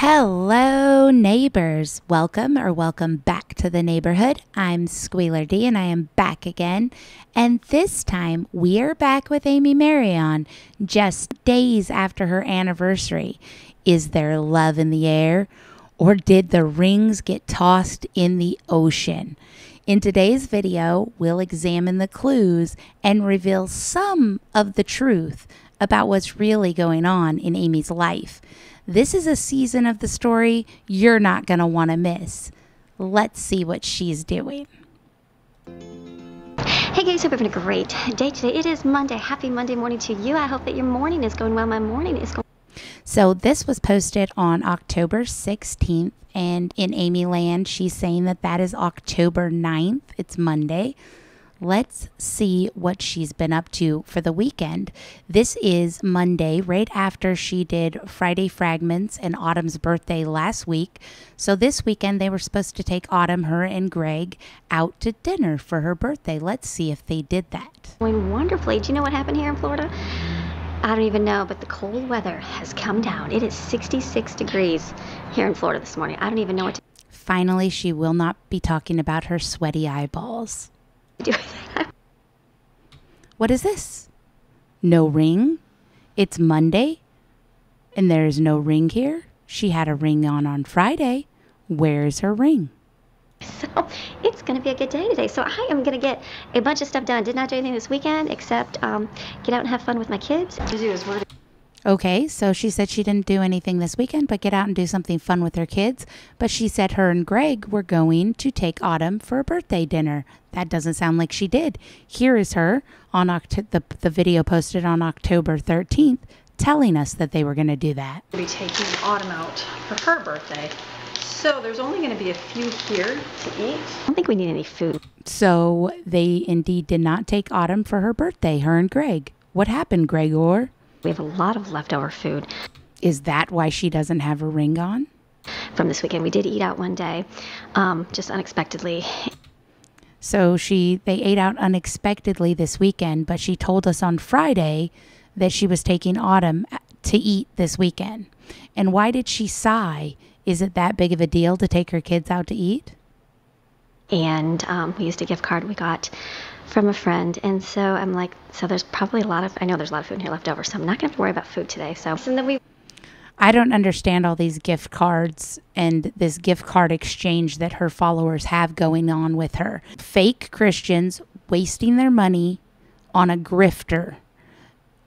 Hello, neighbors. Welcome or welcome back to the neighborhood. I'm Squealer D and I am back again. And this time we are back with Amy Maryon just days after her anniversary. Is there love in the air or did the rings get tossed in the ocean? In today's video, we'll examine the clues and reveal some of the truth about what's really going on in Amy's life. This is a season of the story you're not going to want to miss. Let's see what she's doing. Hey guys, hope you're having a great day today. It is Monday. Happy Monday morning to you. I hope that your morning is going well. My morning is going So this was posted on October 16th and in Amy Land she's saying that that is October 9th. It's Monday. Let's see what she's been up to for the weekend. This is Monday, right after she did Friday Fragments and Autumn's birthday last week. So this weekend, they were supposed to take Autumn, her, and Greg out to dinner for her birthday. Let's see if they did that. going wonderfully. Do you know what happened here in Florida? I don't even know, but the cold weather has come down. It is 66 degrees here in Florida this morning. I don't even know what to Finally, she will not be talking about her sweaty eyeballs. Do. What is this? No ring? It's Monday? And there is no ring here? She had a ring on on Friday. Where's her ring? So it's going to be a good day today. So I am going to get a bunch of stuff done. Did not do anything this weekend except um, get out and have fun with my kids. Okay, so she said she didn't do anything this weekend, but get out and do something fun with her kids. But she said her and Greg were going to take Autumn for a birthday dinner. That doesn't sound like she did. Here is her on Oct- the, the video posted on October 13th telling us that they were going to do that. be taking Autumn out for her birthday. So there's only going to be a few here to eat. I don't think we need any food. So they indeed did not take Autumn for her birthday, her and Greg. What happened, Gregor? We have a lot of leftover food Is that why she doesn't have a ring on? from this weekend. We did eat out one day, um, just unexpectedly. So she they ate out unexpectedly this weekend, but she told us on Friday that she was taking Autumn to eat this weekend. And why did she sigh? Is it that big of a deal to take her kids out to eat? and um, we used a gift card we got from a friend and so i'm like so there's probably a lot of i know there's a lot of food in here left over so i'm not going to have to worry about food today so and then we I don't understand all these gift cards and this gift card exchange that her followers have going on with her. Fake Christians wasting their money on a grifter.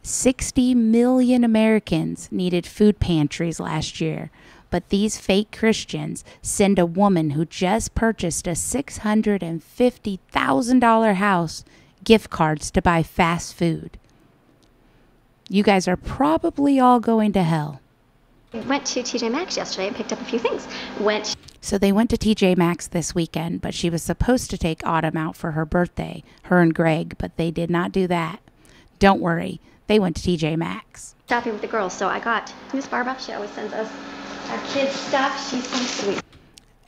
60 million Americans needed food pantries last year, but these fake Christians send a woman who just purchased a $650,000 house gift cards to buy fast food. You guys are probably all going to hell. went to tj maxx yesterday and picked up a few things went So they went to TJ Maxx this weekend, but she was supposed to take Autumn out for her birthday, her and Greg, but they did not do that. Don't worry, they went to TJ Maxx. Shopping with the girls so i got miss barbara she always sends us our kids stuff she's so sweet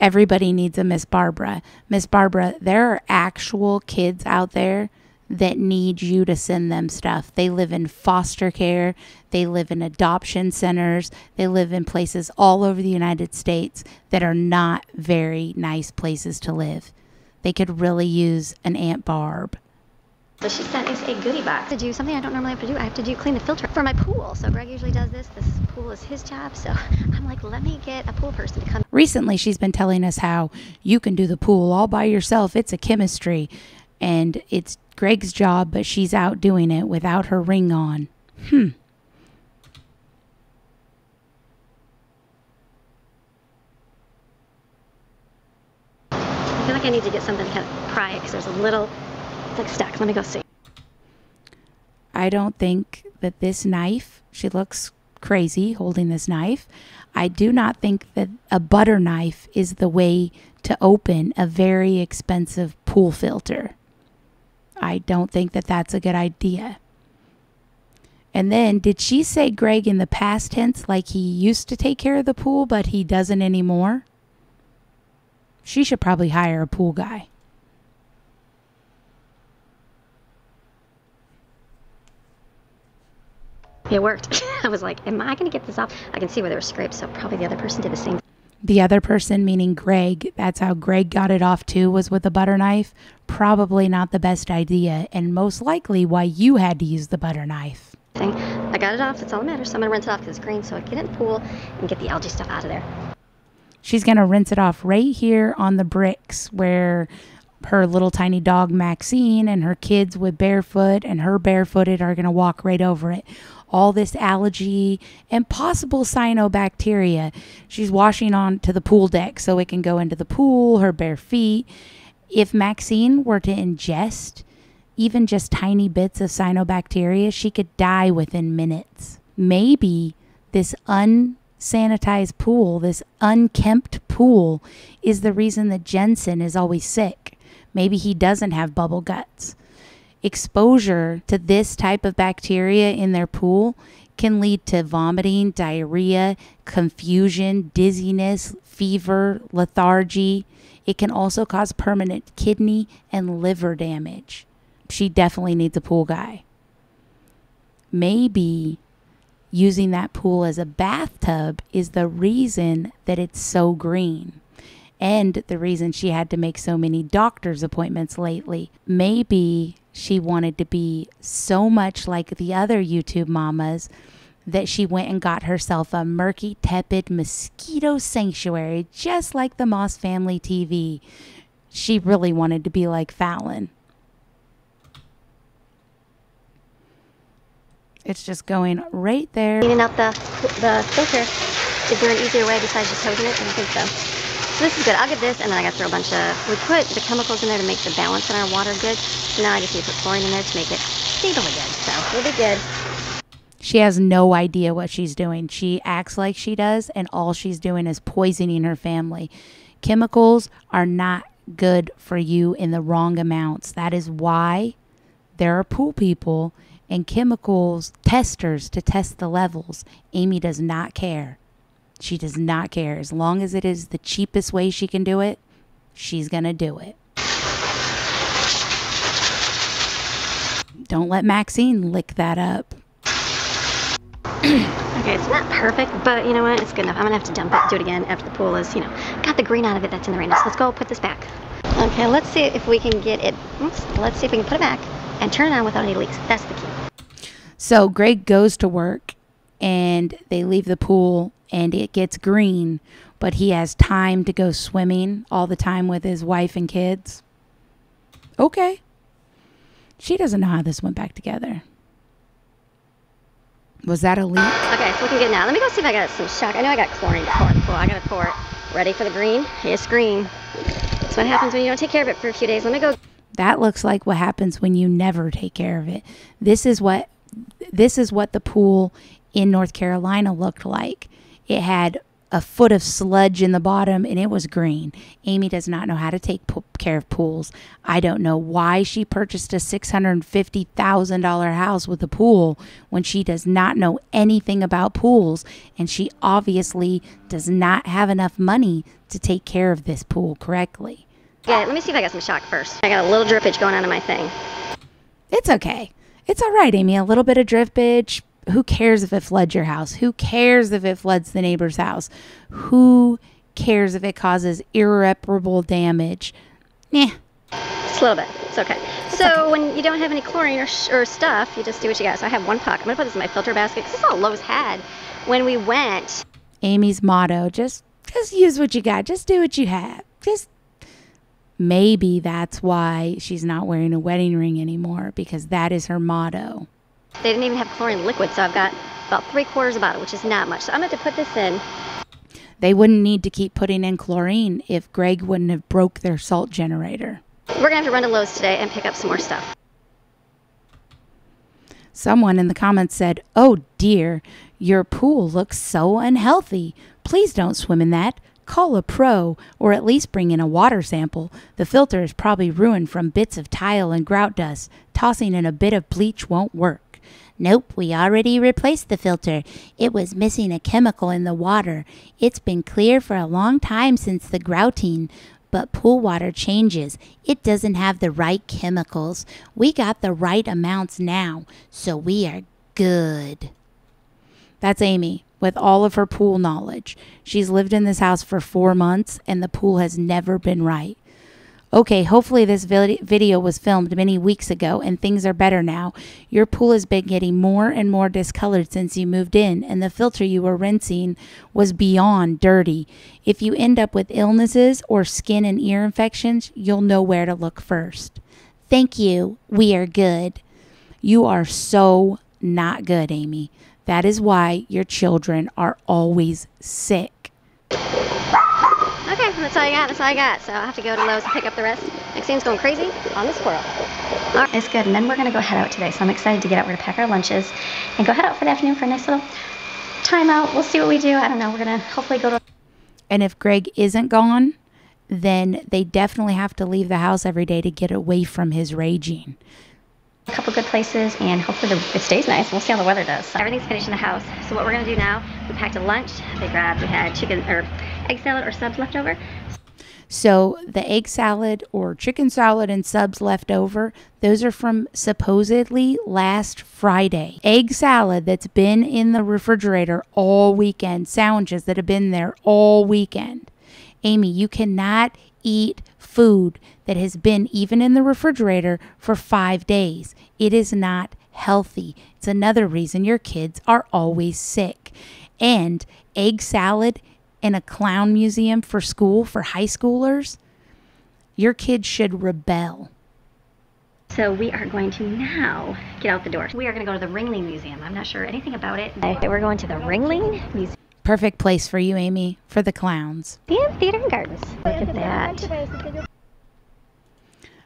Everybody needs a Miss Barbara. Miss Barbara, there are actual kids out there that need you to send them stuff. They live in foster care, they live in adoption centers, they live in places all over the United States that are not very nice places to live. They could really use an Aunt Barb. So she sent us a goodie box. To do something i don't normally have to do. I have to do clean the filter for my pool. So greg usually does this. This pool is his job. So i'm like let me get a pool person to come. Recently, she's been telling us how you can do the pool all by yourself. It's a chemistry, and it's Greg's job, but she's out doing it without her ring on. Hmm. i feel like i need to get something to kind of pry it because there's a little it's like stuck let me go see I don't think that this knife, she looks crazy holding this knife. I do not think that a butter knife is the way to open a very expensive pool filter. I don't think that that's a good idea. And then, did she say Greg in the past tense like he used to take care of the pool, but he doesn't anymore? She should probably hire a pool guy. It worked. I was like, am I going to get this off? I can see where there were scrapes, so probably the other person did the same. The other person, meaning Greg, that's how Greg got it off too, was with a butter knife. Probably not the best idea, and most likely why you had to use the butter knife. I got it off. That's all that matters. So I'm going to rinse it off because it's green so I can get it in the pool and get the algae stuff out of there. She's going to rinse it off right here on the bricks where her little tiny dog Maxine and her kids with barefoot and her barefooted are going to walk right over it. All this algae and possible cyanobacteria. She's washing on to the pool deck so it can go into the pool, her bare feet. If Maxine were to ingest even just tiny bits of cyanobacteria, she could die within minutes. Maybe this unsanitized pool, this unkempt pool, is the reason that Jensen is always sick. Maybe he doesn't have bubble guts. Exposure to this type of bacteria in their pool can lead to vomiting, diarrhea, confusion, dizziness, fever, lethargy. It can also cause permanent kidney and liver damage she definitely needs a pool guy. Maybe using that pool as a bathtub is the reason that it's so green and the reason she had to make so many doctor's appointments lately. Maybe she wanted to be so much like the other YouTube mamas that she went and got herself a murky, tepid mosquito sanctuary, just like the Moss Family TV. She really wanted to be like Fallon. It's just going right there. Cleaning out the, the filter. Is there an easier way besides just hosing it? I don't think so. So this is good. I'll get this, and then I got to throw a bunch of, we put the chemicals in there to make the balance in our water good. So now I just need to put chlorine in there to make it stably good. So we'll be good. She has no idea what she's doing. She acts like she does, and all she's doing is poisoning her family. Chemicals are not good for you in the wrong amounts. That is why there are pool people and chemicals testers to test the levels. Amy does not care. She does not care. As long as it is the cheapest way she can do it, she's going to do it. Don't let Maxine lick that up. okay, it's not perfect, but you know what? It's good enough. I'm going to have to dump it, do it again after the pool is, you know, got the green out of it that's in the rain. So let's go put this back. Okay, let's see if we can get it. Oops, let's see if we can put it back and turn it on without any leaks. That's the key. So Greg goes to work and they leave the pool and it gets green, but he has time to go swimming all the time with his wife and kids. Okay. She doesn't know how this went back together. Was that a leak? Okay, it's looking good now. Let me go see if I got some shock. I know I got chlorine to pour in the pool. I got to pour it. Ready for the green? It's green. That's what happens when you don't take care of it for a few days. Let me go. That looks like what happens when you never take care of it. This is what this is what the pool in North Carolina looked like. It had a foot of sludge in the bottom and it was green. Amy does not know how to take care of pools. I don't know why she purchased a $650,000 house with a pool when she does not know anything about pools and she obviously does not have enough money to take care of this pool correctly. Yeah, let me see if I got some shock first. I got a little drippage going on in my thing. It's okay. It's all right, Amy. A little bit of drippage. Who cares if it floods your house? Who cares if it floods the neighbor's house? Who cares if it causes irreparable damage? Yeah. Just a little bit. It's okay. so okay. when you don't have any chlorine or, or stuff, you just do what you got. So I have one puck. I'm going to put this in my filter basket because this is all Lowe's had when we went. Amy's motto, just just use what you got. Just do what you have. Just maybe that's why she's not wearing a wedding ring anymore because that is her motto. They didn't even have chlorine liquid, so I've got about three quarters of a bottle, which is not much. So I'm going to put this in. They wouldn't need to keep putting in chlorine if Greg wouldn't have broke their salt generator. We're going to have to run to Lowe's today and pick up some more stuff. Someone in the comments said, Oh dear, your pool looks so unhealthy. Please don't swim in that. Call a pro, or at least bring in a water sample. The filter is probably ruined from bits of tile and grout dust. Tossing in a bit of bleach won't work. Nope, we already replaced the filter. It was missing a chemical in the water. It's been clear for a long time since the grouting, but pool water changes. It doesn't have the right chemicals. We got the right amounts now, so we are good. That's Amy with all of her pool knowledge. She's lived in this house for four months and the pool has never been right. Okay, hopefully this vid- video was filmed many weeks ago and things are better now. Your pool has been getting more and more discolored since you moved in, and the filter you were rinsing was beyond dirty. If you end up with illnesses or skin and ear infections, you'll know where to look first. Thank you. We are good. You are so not good, Amy. That is why your children are always sick. Okay, that's all I got. That's all I got. So I'll have to go to Lowe's and pick up the rest. Maxine's going crazy on the squirrel. All right, it's good. And then we're going to go head out today. So I'm excited to get out. We're going to pack our lunches and go head out for the afternoon for a nice little time out. We'll see what we do. I don't know. We're going to hopefully go to. And if Greg isn't gone, then they definitely have to leave the house every day to get away from his raging. A couple good places and hopefully the, it stays nice. We'll see how the weather does. So everything's finished in the house. So what we're gonna do now, we packed a lunch. They grabbed, we had chicken or egg salad or subs left over. So the egg salad or chicken salad and subs left over, those are from supposedly last Friday. Egg salad that's been in the refrigerator all weekend, sandwiches that have been there all weekend. Amy, you cannot eat food that has been even in the refrigerator for five days. It is not healthy. It's another reason your kids are always sick. And egg salad in a clown museum for school for high schoolers, your kids should rebel. So we are going to now get out the door. We are gonna go to the Ringling Museum. I'm not sure anything about it. Okay, We're going to the Ringling Museum. Perfect place for you, Amy, for the clowns. Theater and Gardens. Look at that.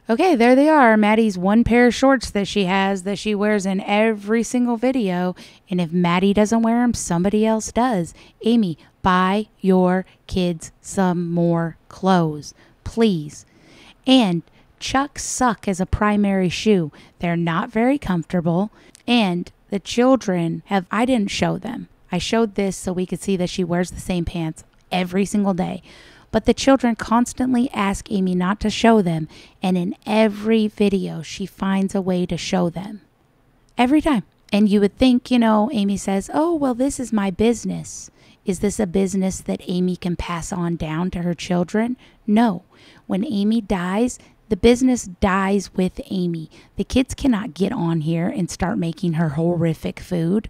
Okay, there they are. Maddie's one pair of shorts that she has that she wears in every single video. And if Maddie doesn't wear them, somebody else does. Amy, buy your kids some more clothes, please. And Chucks suck as a primary shoe. They're not very comfortable. And the children have, I didn't show them. I showed this so we could see that she wears the same pants every single day. But the children constantly ask Amy not to show them, and in every video, she finds a way to show them. Every time. And you would think, you know, Amy says, Oh, well, this is my business. Is this a business that Amy can pass on down to her children? No. When Amy dies, the business dies with Amy. The kids cannot get on here and start making her horrific food.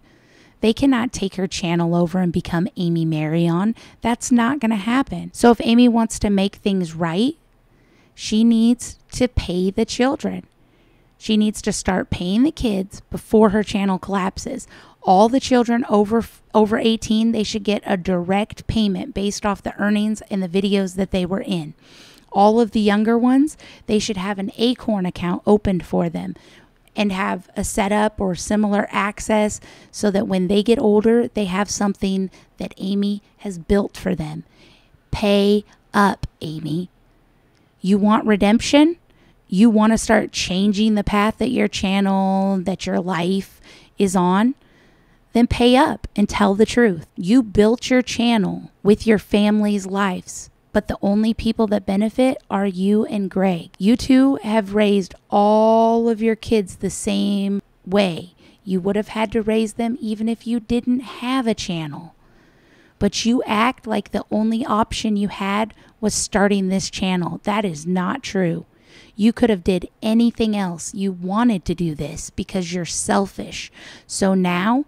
They cannot take her channel over and become Amy Maryon. That's not going to happen. So if Amy wants to make things right, she needs to pay the children. She needs to start paying the kids before her channel collapses. All the children over over 18, they should get a direct payment based off the earnings and the videos that they were in. All of the younger ones, they should have an Acorn account opened for them and have a setup or similar access so that when they get older, they have something that Amy has built for them. Pay up, Amy. You want redemption? You want to start changing the path that your channel, that your life is on? Then pay up and tell the truth. You built your channel with your family's lives but the only people that benefit are you and Greg. You two have raised all of your kids the same way. You would have had to raise them even if you didn't have a channel. But you act like the only option you had was starting this channel. That is not true. You could have did anything else. You wanted to do this because you're selfish. So now,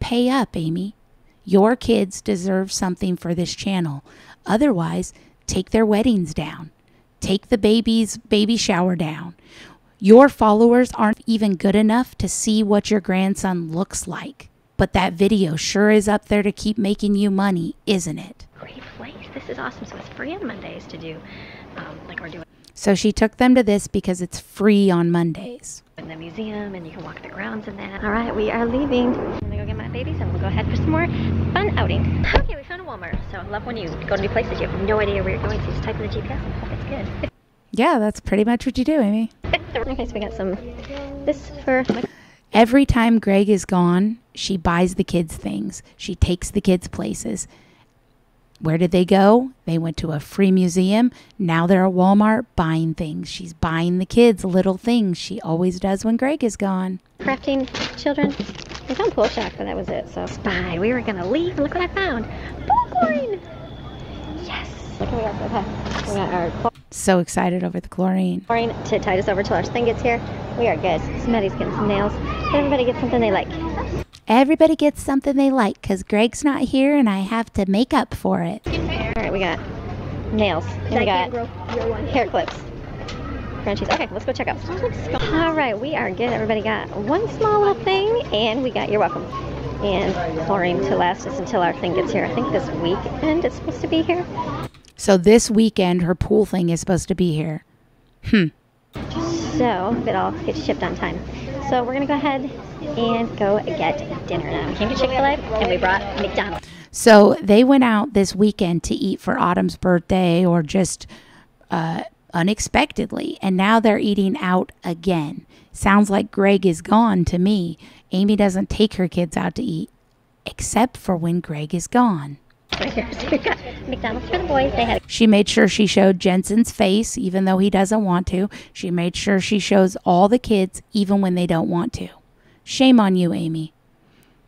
pay up, Amy. Your kids deserve something for this channel. Otherwise, take their weddings down. Take the baby's baby shower down. Your followers aren't even good enough to see what your grandson looks like. But that video sure is up there to keep making you money, isn't it? Great place. This is awesome. So it's free on Mondays to do, um, like we're doing So she took them to this because it's free on Mondays. in the museum and you can walk the grounds and that. All right, we are leaving. I'm gonna go get my babies and we'll go ahead for some more fun outing. Okay, we Walmart. So I love when you go to new places, you have no idea where you're going, so you just type in the GPS and hope it's good. Yeah, that's pretty much what you do, Amy. okay, so we got some, this for my Every time Greg is gone, she buys the kids things. She takes the kids places. Where did they go? They went to a free museum. Now they're at Walmart buying things. She's buying the kids little things she always does when Greg is gone. crafting children. We found pool shack, but that was it. So fine. We were gonna leave. Look what I found. Pool chlorine. Yes. Look what we got. Okay. We got our So excited over the chlorine. chlorine to tide us over till our thing gets here. We are good. Smitty's getting some nails. Everybody gets something they like. Everybody gets something they like because Greg's not here and I have to make up for it. All right, we got nails. And we got hair clips. Crunchies. Okay, let's go check out. All right, we are good. Everybody got one small little thing, and we got you're welcome. And chlorine to last us until our thing gets here. I think this weekend it's supposed to be here. So this weekend, her pool thing is supposed to be here. Hmm. So if it all gets shipped on time. So we're gonna go ahead and go get dinner now. We came to Chick-fil-A and we brought McDonald's. So they went out this weekend to eat for Autumn's birthday or just uh, unexpectedly. And now they're eating out again. Sounds like Greg is gone to me. Amy doesn't take her kids out to eat, except for when Greg is gone. McDonald's for the boys. They had She made sure she showed Jensen's face, even though he doesn't want to. She made sure she shows all the kids, even when they don't want to. Shame on you, Amy.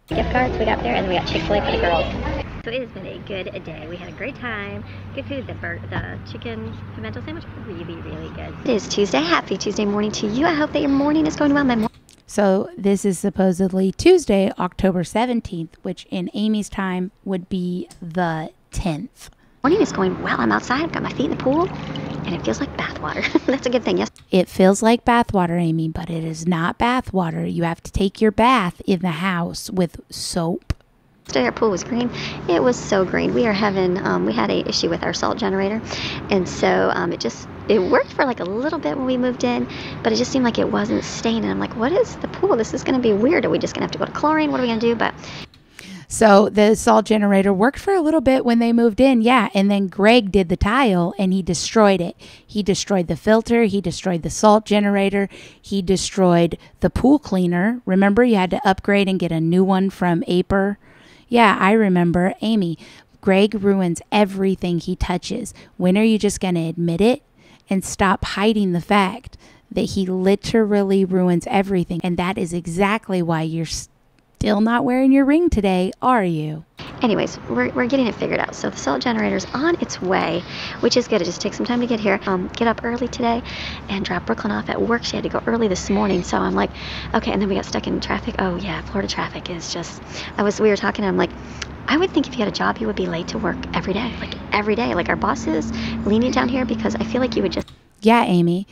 gift cards we got there, and we got Chick-fil-A for the girls. So it has been a good day. We had a great time. Good food. The bur- the chicken pimento sandwich really, really good. It is Tuesday. Happy Tuesday morning to you. I hope that your morning is going well. My So this is supposedly Tuesday, October 17th, which in Amy's time would be the 10th. morning is going well. I'm outside. I've got my feet in the pool, and it feels like bathwater. That's a good thing. Yes. It feels like bathwater, Amy, but it is not bathwater. You have to take your bath in the house with soap. Our pool was green. It was so green. We are having um, we had a issue with our salt generator, and so um, it just it worked for like a little bit when we moved in, but it just seemed like it wasn't staying. And I'm like, what is the pool? This is going to be weird. Are we just going to have to go to chlorine? What are we going to do? But So the salt generator worked for a little bit when they moved in, yeah. And then Greg did the tile and he destroyed it. He destroyed the filter, he destroyed the salt generator, he destroyed the pool cleaner. Remember, you had to upgrade and get a new one from Aiper? Yeah, I remember. Amy, Greg ruins everything he touches. When are you just going to admit it and stop hiding the fact that he literally ruins everything? And that is exactly why you're still not wearing your ring today, are you? anyways, we're, we're getting it figured out. So the salt generator's on its way, which is good. It just takes some time to get here. Um, get up early today and drop Brooklyn off at work. She had to go early this morning, so I'm like, okay. And then we got stuck in traffic. Oh yeah, Florida traffic is just. I was we were talking. And I'm like. I would think if you had a job, you would be late to work every day, like every day. Like our bosses leaning down here because I feel like you would just Yeah, Amy.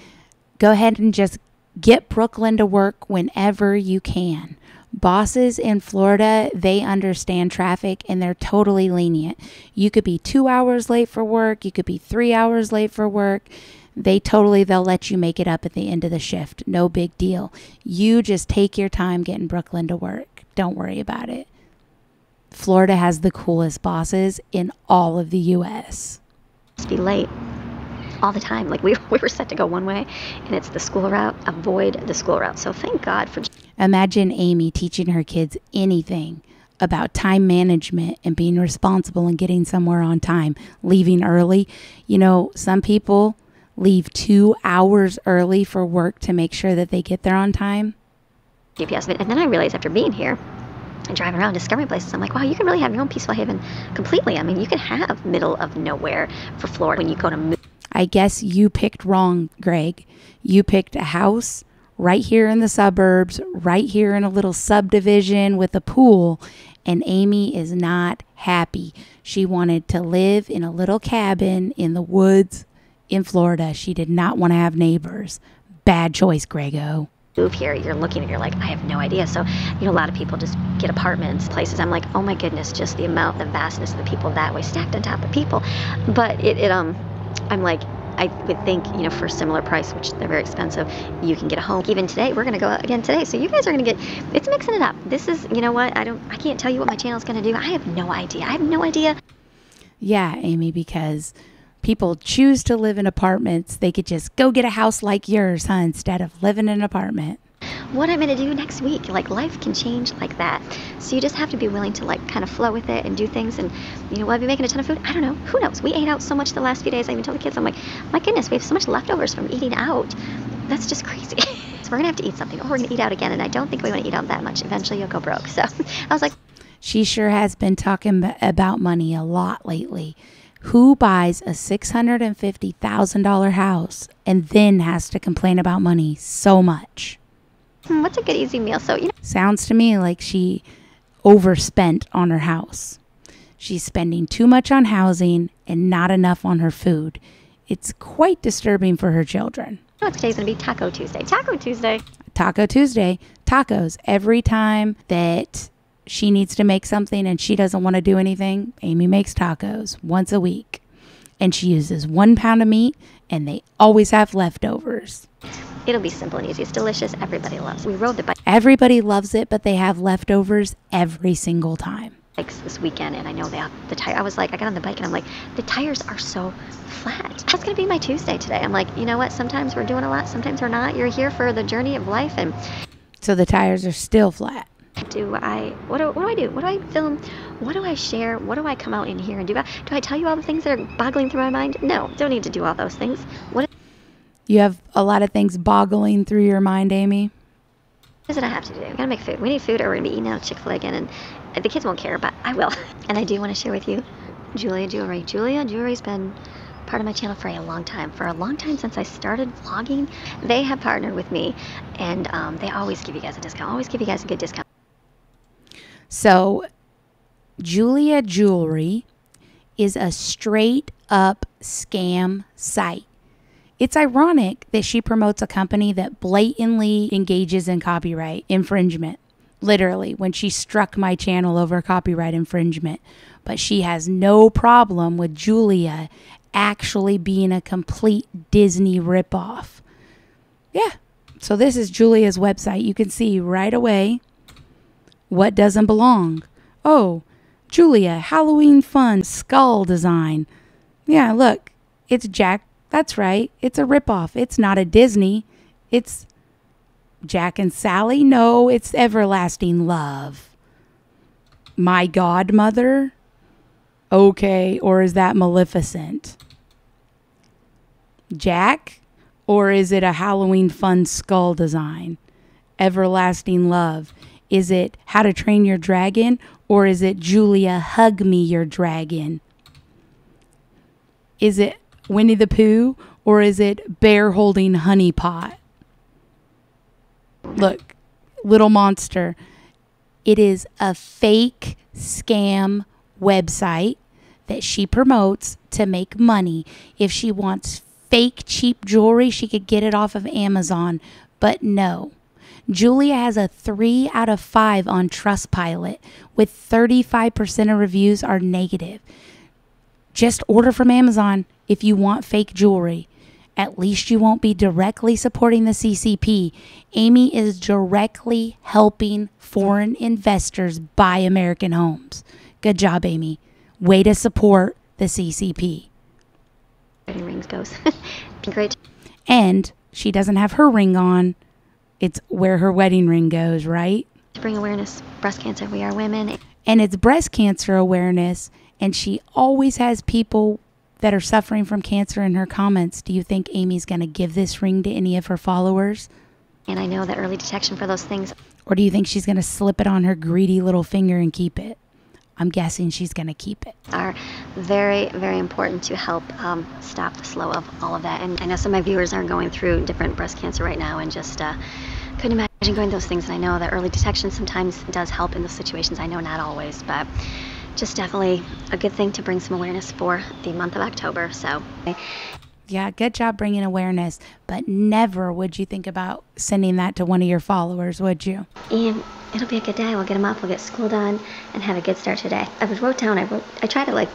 Go ahead and just get Brooklyn to work whenever you can. Bosses in Florida, they understand traffic and they're totally lenient. You could be two hours late for work, you could be three hours late for work. They totally they'll let you make it up at the end of the shift. No big deal. You just take your time getting Brooklyn to work. Don't worry about it. Florida has the coolest bosses in all of the US. be late all the time. Like we, we were set to go one way, and it's the school route. Avoid the school route. So thank God for Imagine Amy teaching her kids anything about time management and being responsible and getting somewhere on time, leaving early. You know, some people leave two hours early for work to make sure that they get there on time. GPS. And then I realized after being here and driving around, discovering places, I'm like, wow, you can really have your own peaceful haven completely. I mean, you can have middle of nowhere for Florida when you go to move. I guess you picked wrong, Greg. You picked a house right here in the suburbs, right here in a little subdivision with a pool, and Amy is not happy. She wanted to live in a little cabin in the woods in Florida. She did not want to have neighbors. Bad choice, Grego. move here, you're looking and you're like, I have no idea. So, you know, a lot of people just get apartments, places. I'm like, oh my goodness, just the amount, the vastness of the people that way, stacked on top of people. But it, it um, I'm like, I would think, you know, for a similar price, which they're very expensive, you can get a home. Even today, we're gonna go out again today. So you guys are gonna get, it's mixing it up. This is, you know what? I don't, I can't tell you what my channel's gonna do. I have no idea. I have no idea. Yeah, Amy, because people choose to live in apartments. They could just go get a house like yours, huh, instead of living in an apartment. What I'm gonna do next week. Like life can change like that. So you just have to be willing to like kind of flow with it and do things. And you know, will I be making a ton of food? I don't know. Who knows? We ate out so much the last few days. I even told the kids, I'm like, my goodness, we have so much leftovers from eating out. That's just crazy. So we're gonna have to eat something. Or we're gonna eat out again, and I don't think we want to eat out that much. Eventually, you'll go broke. So I was like, She sure has been talking about money a lot lately. Who buys a $650,000 house and then has to complain about money so much? Hmm, what's a good easy meal? So you know, Sounds to me like she overspent on her house. She's spending too much on housing and not enough on her food. It's quite disturbing for her children. know today's gonna be Taco Tuesday. Taco Tuesday. Taco Tuesday, tacos. Every time that she needs to make something and she doesn't want to do anything, Amy makes tacos once a week. And she uses one pound of meat and they always have leftovers. It'll be simple and easy. It's delicious. Everybody loves. It. We rode the bike. Everybody loves it, but they have leftovers every single time. bikes this weekend, and I know they have the tire. I was like, I got on the bike, and I'm like, the tires are so flat. That's gonna be my Tuesday today. I'm like, you know what? Sometimes we're doing a lot. Sometimes we're not. You're here for the journey of life, and So the tires are still flat. Do I what do, what do I do? What do I film? What do I share? What do I come out in here and do? I, do I tell you all the things that are boggling through my mind? No, don't need to do all those things. What You have a lot of things boggling through your mind, Amy. is it I have to do? We gotta make food. We need food, or we're gonna be eating out Chick Fil A again, and the kids won't care, but I will. And I do want to share with you, Jeulia Jewelry. Jeulia Jewelry's been part of my channel for a long time. For a long time since I started vlogging, they have partnered with me, and um, they always give you guys a discount. Always give you guys a good discount. So, Jeulia Jewelry is a straight up scam site. It's ironic that she promotes a company that blatantly engages in copyright infringement. Literally, when she struck my channel over copyright infringement. But she has no problem with Jeulia actually being a complete Disney ripoff. Yeah. So, this is Jeulia's website. You can see right away what doesn't belong? Oh, Jeulia, Halloween fun skull design. Yeah, look, it's Jack. That's right. It's a ripoff. It's not a Disney. It's Jack and Sally. No, it's Everlasting Love. My Godmother? Okay, or is that Maleficent? Jack? Or is it a Halloween fun skull design? Everlasting Love. Is it How to Train Your Dragon or is it Jeulia Hug Me Your Dragon? Is it Winnie the Pooh or is it Bear Holding Honey Pot? Look, Little Monster. It is a fake scam website that she promotes to make money. If she wants fake cheap jewelry, she could get it off of Amazon. But no. Jeulia has a 3 out of 5 on Trustpilot, with 35% of reviews are negative. Just order from Amazon if you want fake jewelry. At least you won't be directly supporting the CCP. Amy is directly helping foreign investors buy American homes. Good job, Amy. Way to support the CCP. Rings goes. Be great. And she doesn't have her ring on. It's where her wedding ring goes, right? To bring awareness, breast cancer. We are women. and it's breast cancer awareness and she always has people that are suffering from cancer in her comments do you think amy's going to give this ring to any of her followers And I know that early detection for those things or do you think she's going to slip it on her greedy little finger and keep it i'm guessing she's going to keep it are very, very important to help um, stop the slow of all of that. And I know some of my viewers are going through different breast cancer right now and just uh, couldn't imagine going those things. And I know that early detection sometimes does help in those situations. I know not always, but just definitely a good thing to bring some awareness for the month of October. So yeah good job bringing awareness but never would you think about sending that to one of your followers would you And it'll be a good day. We'll get them up. We'll get school done and have a good start today. I was wrote down. I wrote. I tried to like.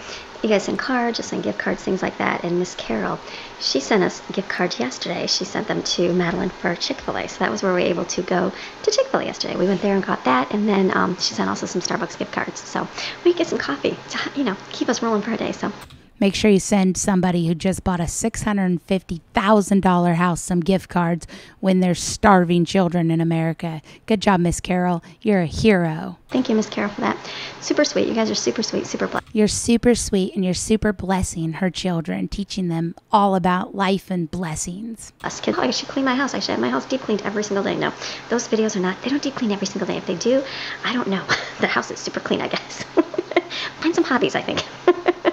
You guys send cards, just send gift cards, things like that. And Miss Carol, she sent us gift cards yesterday. She sent them to Madeline for Chick Fil A. So that was where we were able to go to Chick Fil A yesterday. We went there and got that, and then um, she sent also some Starbucks gift cards. So we get some coffee to you know keep us rolling for a day. So Make sure you send somebody who just bought a $650,000 house some gift cards when there's starving children in America. Good job, Miss Carol. You're a hero. Thank you, Miss Carol, for that. Super sweet. You guys are super sweet, super blessed. You're super sweet and you're super blessing her children, teaching them all about life and blessings. Us kids. Oh, I should clean my house. I should have my house deep cleaned every single day. No, those videos are not. They don't deep clean every single day. If they do, I don't know. the house is super clean, I guess. Find some hobbies, I think.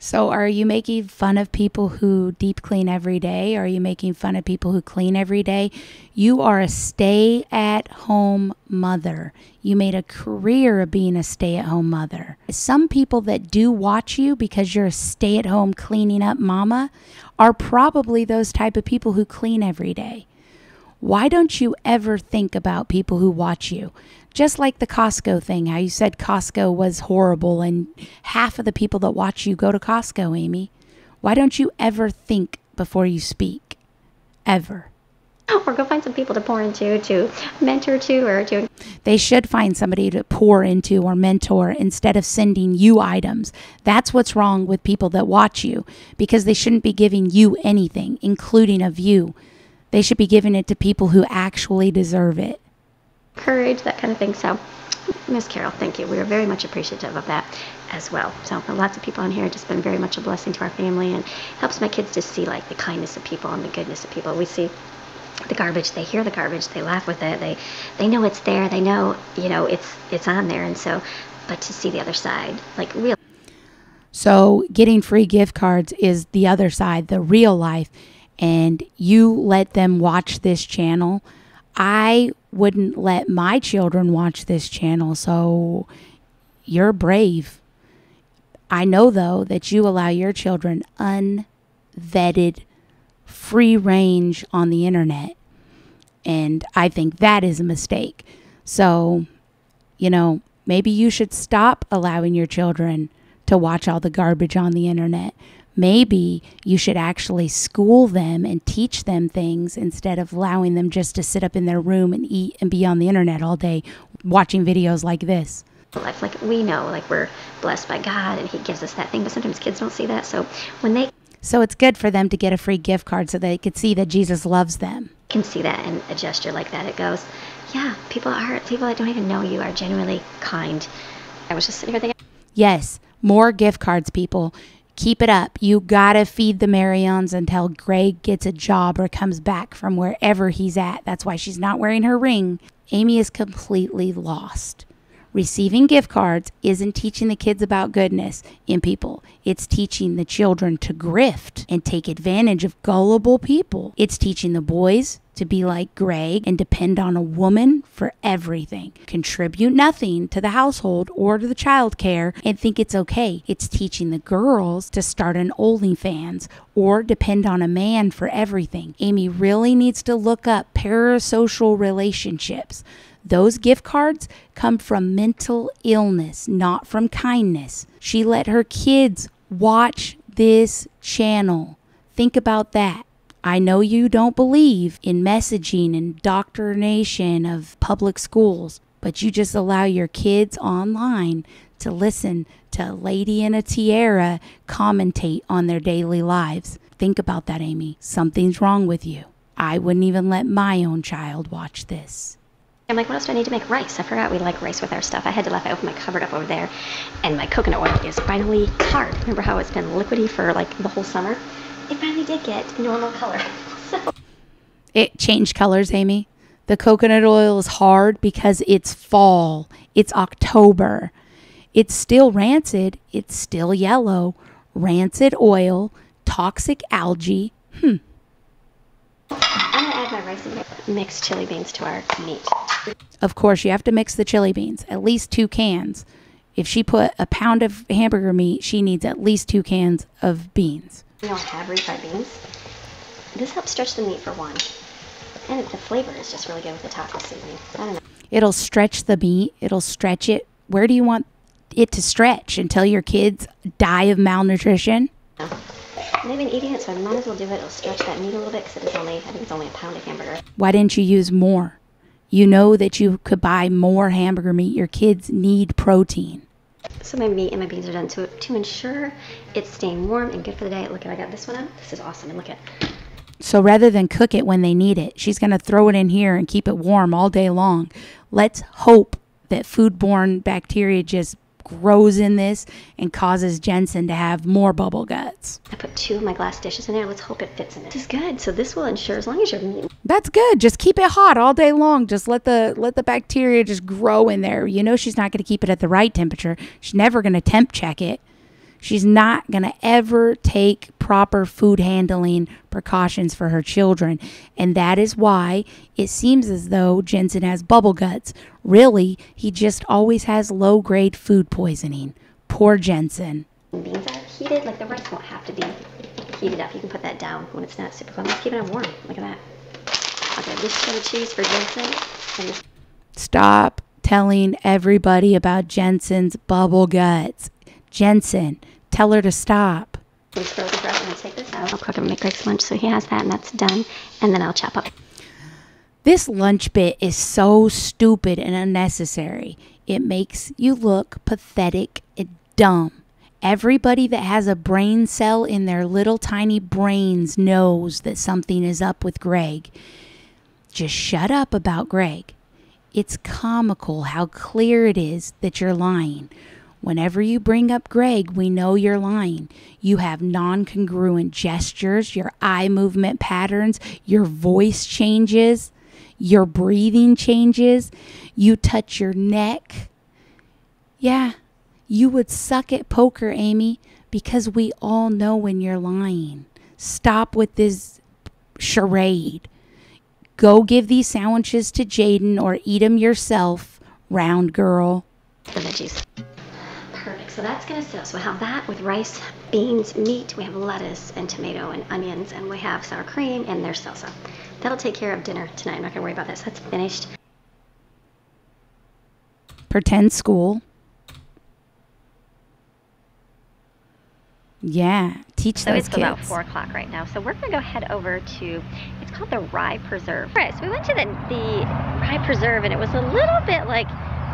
So, are you making fun of people who deep clean every day? Are you making fun of people who clean every day? You are a stay at home mother. You made a career of being a stay at home mother. Some people that do watch you because you're a stay at home cleaning up mama are probably those type of people who clean every day. Why don't you ever think about people who watch you? Just like the Costco thing, how you said Costco was horrible and half of the people that watch you go to Costco, Amy. Why don't you ever think before you speak? Ever. Oh, or go find some people to pour into, to mentor to, or to. They should find somebody to pour into or mentor instead of sending you items. That's what's wrong with people that watch you because they shouldn't be giving you anything, including a view. They should be giving it to people who actually deserve it. Courage, that kind of thing. So, Miss Carol, thank you. We are very much appreciative of that as well. So, lots of people on here just been very much a blessing to our family and helps my kids just see like the kindness of people and the goodness of people. We see the garbage they hear the garbage they laugh with it they they know it's there they know you know it's it's on there and so but to see the other side like real So, getting free gift cards is the other side, the real life. And you let them watch this channel. I wouldn't let my children watch this channel. So, you're brave. I know, though, that you allow your children unvetted, free range on the internet. And I think that is a mistake. So, you know, maybe you should stop allowing your children to watch all the garbage on the internet. Maybe you should actually school them and teach them things instead of allowing them just to sit up in their room and eat and be on the internet all day watching videos like this. life like we know like we're blessed by god and he gives us that thing but sometimes kids don't see that so when they So it's good for them to get a free gift card so they could see that Jesus loves them. can see that in a gesture like that it goes yeah people are people that don't even know you are genuinely kind i was just sitting here thinking Yes, more gift cards, people. Keep it up. You gotta feed the Maryons until Greg gets a job or comes back from wherever he's at. That's why she's not wearing her ring. Amy is completely lost. Receiving gift cards isn't teaching the kids about goodness in people. It's teaching the children to grift and take advantage of gullible people. It's teaching the boys to be like Greg and depend on a woman for everything. Contribute nothing to the household or to the child care and think it's okay. It's teaching the girls to start an OnlyFans or depend on a man for everything. Amy really needs to look up parasocial relationships. Those gift cards come from mental illness, not from kindness. She let her kids watch this channel. Think about that. I know you don't believe in messaging and indoctrination of public schools, but you just allow your kids online to listen to a lady in a tiara commentate on their daily lives. Think about that, Amy. Something's wrong with you. I wouldn't even let my own child watch this. I'm like, what else do I need to make rice? I forgot we like rice with our stuff. I had to laugh. I opened my cupboard up over there, and my coconut oil is finally hard. Remember how it's been liquidy for like the whole summer? It finally did get normal color. So It changed colors, Amy. The coconut oil is hard because it's fall. It's October. It's still rancid. It's still yellow. Rancid oil, toxic algae. Hmm. I'm gonna add my rice and mix chili beans to our meat. Of course, you have to mix the chili beans, at least two cans. If she put a pound of hamburger meat, she needs at least two cans of beans. We don't have refried beans. This helps stretch the meat for one, and the flavor is just really good with the taco seasoning. I don't know. It'll stretch the meat, it'll stretch it. Where do you want it to stretch until your kids die of malnutrition? And they've been eating it, so I might as well do it. It'll stretch that meat a little bit because it is only, I think it's only a pound of hamburger. Why didn't you use more? You know that you could buy more hamburger meat. Your kids need protein. So my meat and my beans are done. So to ensure it's staying warm and good for the day, look at I got this one out. This is awesome. And look at So rather than cook it when they need it, she's going to throw it in here and keep it warm all day long. Let's hope that foodborne bacteria just grows in this and causes Jensen to have more bubble guts. I put two of my glass dishes in there. Let's hope it fits in it. This is good. So this will ensure as long as your meat That's good. Just keep it hot all day long. Just let the let the bacteria just grow in there. You know she's not going to keep it at the right temperature. She's never going to temp check it. She's not going to ever take proper food handling precautions for her children. And that is why it seems as though Jensen has bubble guts. Really, he just always has low grade food poisoning. Poor Jensen. beans are heated, like the rice won't have to be heated up. You can put that down when it's not super cold. Let's keep it warm. Look at that. Okay, this cheddar cheese for Jensen. Stop telling everybody about Jensen's bubble guts. Jensen, tell her to stop. is frozen for us. I'm going to take this out. I'll cook it and make Greg's lunch so he has that and that's done. And then I'll chop up This lunch bit is so stupid and unnecessary. It makes you look pathetic and dumb. Everybody that has a brain cell in their little tiny brains knows that something is up with Greg. Just shut up about Greg. It's comical how clear it is that you're lying. Whenever you bring up Greg, we know you're lying. You have non congruent gestures, your eye movement patterns, your voice changes, your breathing changes, you touch your neck. Yeah, you would suck at poker, Amy, because we all know when you're lying. Stop with this charade. Go give these sandwiches to Jaden or eat them yourself, round girl. the veggies. So that's going to sit. So we have that with rice, beans, meat. We have lettuce and tomato and onions, and we have sour cream and there's salsa. That'll take care of dinner tonight. I'm not going to worry about this. That's finished. Pretend school. Yeah, teach So those it's about four o'clock right now. So we're gonna go head over to. It's called the Rye Preserve. Right. So we went to the the Rye Preserve, and it was a little bit like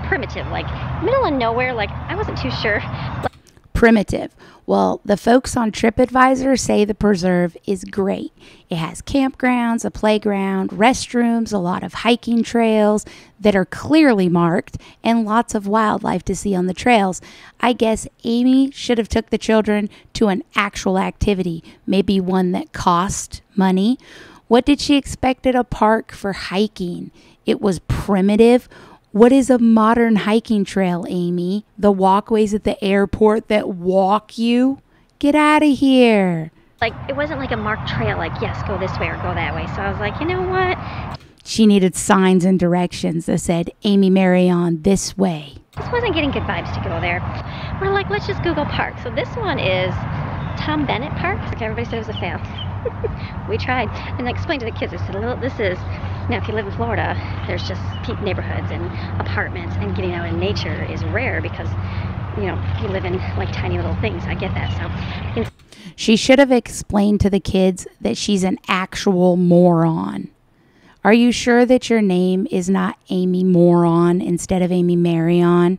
primitive, like middle of nowhere. Like I wasn't too sure. primitive. Well, the folks on TripAdvisor say the preserve is great. It has campgrounds, a playground, restrooms, a lot of hiking trails that are clearly marked, and lots of wildlife to see on the trails. I guess Amy should have took the children to an actual activity, maybe one that cost money. What did she expect at a park for hiking? It was primitive. What is a modern hiking trail, Amy? The walkways at the airport that walk you? Get out of here. Like it wasn't like a marked trail. Like yes, go this way or go that way. So I was like, you know what? She needed signs and directions that said Amy Maryon this way. This wasn't getting good vibes to go there. We're like, let's just Google park. So this one is Tom Bennett Park. Like everybody said it was a fail. we tried. And I explained to the kids, I said, "Look, this is, now if you live in Florida, there's just peak neighborhoods and apartments and getting out in nature is rare because, you know, you live in like tiny little things. I get that. So in She should have explained to the kids that she's an actual moron. Are you sure that your name is not Amy Moron instead of Amy Maryon?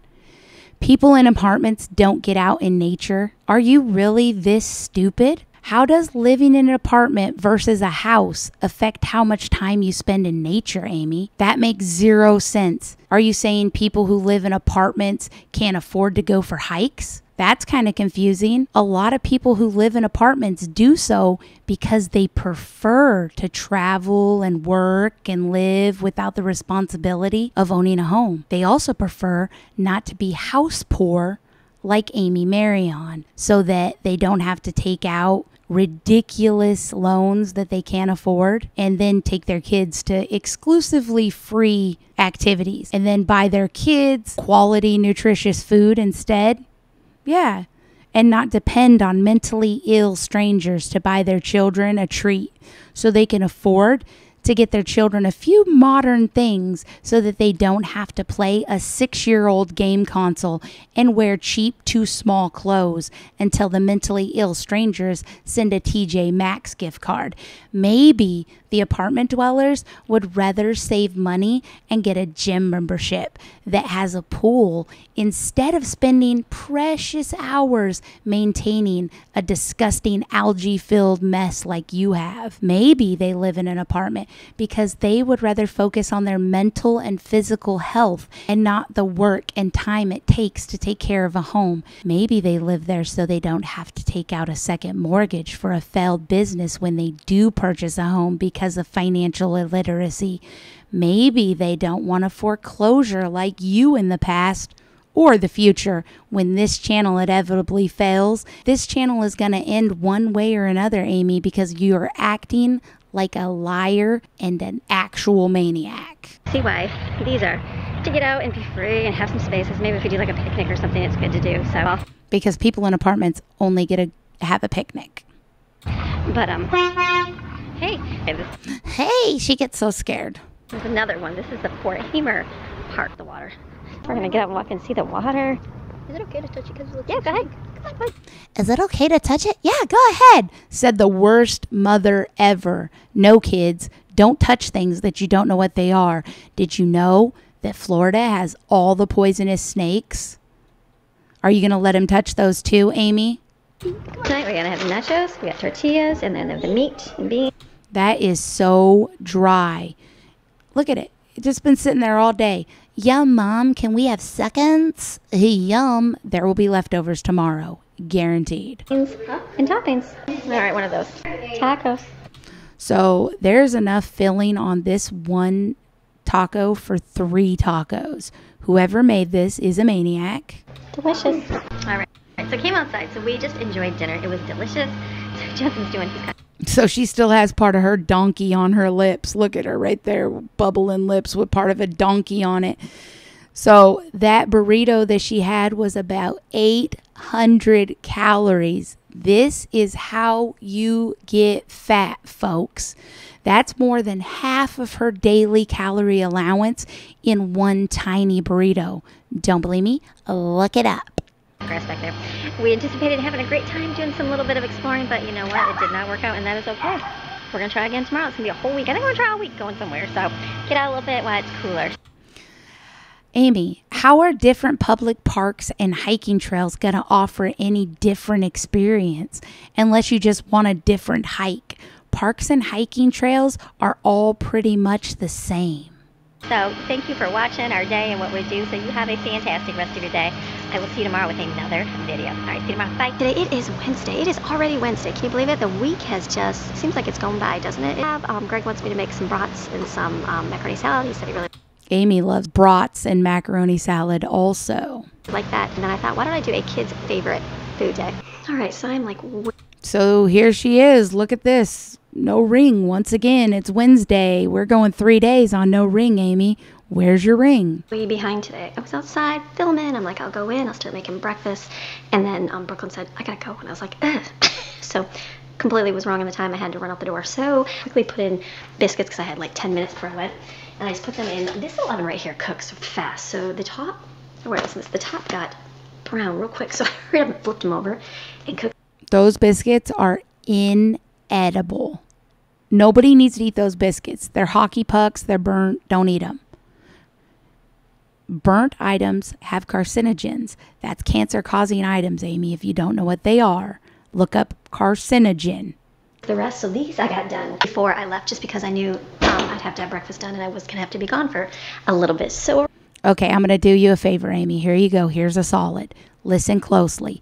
People in apartments don't get out in nature. Are you really this stupid? How does living in an apartment versus a house affect how much time you spend in nature, Amy? That makes zero sense. Are you saying people who live in apartments can't afford to go for hikes? That's kind of confusing. A lot of people who live in apartments do so because they prefer to travel and work and live without the responsibility of owning a home. They also prefer not to be house poor like Amy Maryon so that they don't have to take out ridiculous loans that they can't afford and then take their kids to exclusively free activities and then buy their kids quality nutritious food instead. Yeah. And not depend on mentally ill strangers to buy their children a treat so they can afford to get their children a few modern things so that they don't have to play a six year old game console and wear cheap, too small clothes until the mentally ill strangers send a TJ Maxx gift card. Maybe the apartment dwellers would rather save money and get a gym membership that has a pool instead of spending precious hours maintaining a disgusting algae filled mess like you have. Maybe they live in an apartment because they would rather focus on their mental and physical health and not the work and time it takes to take care of a home. Maybe they live there so they don't have to take out a second mortgage for a failed business when they do purchase a home because of financial illiteracy. Maybe they don't want a foreclosure like you in the past or the future when this channel inevitably fails. This channel is going to end one way or another, Amy, because you're acting like a liar and an actual maniac. See why these are to get out and be free and have some spaces. Maybe if we do like a picnic or something, it's good to do. So, I'll, Because people in apartments only get to have a picnic. but um, hey, hey, this Hey, she gets so scared. is another one. This is the Fort Hamer part of the water. We're gonna get out and walk and see the water. Is it okay to touch it? Cause yeah, go ahead. Come on, go ahead. Is it okay to touch it? Yeah, go ahead, said the worst mother ever. No, kids, don't touch things that you don't know what they are. Did you know that Florida has all the poisonous snakes? Are you going to let him touch those too, Amy? Tonight we're gonna have nachos. We got tortillas, and then the meat and beans. That is so dry. Look at it. It's just been sitting there all day. Yum, mom. Can we have seconds? Yum. There will be leftovers tomorrow. Guaranteed. and toppings. All right, one of those tacos. So there's enough filling on this one taco for three tacos. Whoever made this is a maniac. Delicious. All right. So came outside. So we just enjoyed dinner. It was delicious. So Jensen's doing his So she still has part of her donkey on her lips. Look at her right there, bubbling lips with part of a donkey on it. So that burrito that she had was about 800 calories. This is how you get fat, folks. That's more than half of her daily calorie allowance in one tiny burrito. Don't believe me? Look it up. Grass back there. We anticipated having a great time doing some little bit of exploring, but you know what? It did not work out, and that is okay. We're gonna try again tomorrow. It's gonna be a whole week. I think we're gonna try a week going somewhere. So get out a little bit while it's cooler. Amy, how are different public parks and hiking trails going to offer any different experience unless you just want a different hike? Parks and hiking trails are all pretty much the same. So thank you for watching our day and what we do. So you have a fantastic rest of your day. I will see you tomorrow with another video. All right, see you tomorrow. Bye. Today it is Wednesday. It is already Wednesday. Can you believe it? The week has just seems like it's going by, doesn't it? Um, Greg wants me to make some brats and some um, macaroni salad. He said he really Amy loves brats and macaroni salad also. like that. And then I thought, why don't I do a kid's favorite food day? All right, so I'm like So here she is. Look at this. No ring once again. It's Wednesday. We're going three days on no ring, Amy. Where's your ring? way behind today. I was outside filming. I'm like, I'll go in. I'll start making breakfast. And then um, Brooklyn said, I gotta go. And I was like, Ugh. so completely was wrong in the time. I had to run out the door. So quickly put in biscuits because I had like 10 minutes before I went. And I just put them in. This oven right here cooks fast. So the top, where is this? The top got brown real quick. So I hurried up and flipped them over and cooked. Those biscuits are inedible. Nobody needs to eat those biscuits. They're hockey pucks. They're burnt. Don't eat them. Burnt items have carcinogens. That's cancer causing items, Amy. If you don't know what they are, look up carcinogen. the rest. of these I got done before I left just because I knew um, I'd have to have breakfast done and I was going to have to be gone for a little bit. So Okay, I'm going to do you a favor, Amy. Here you go. Here's a solid. Listen closely.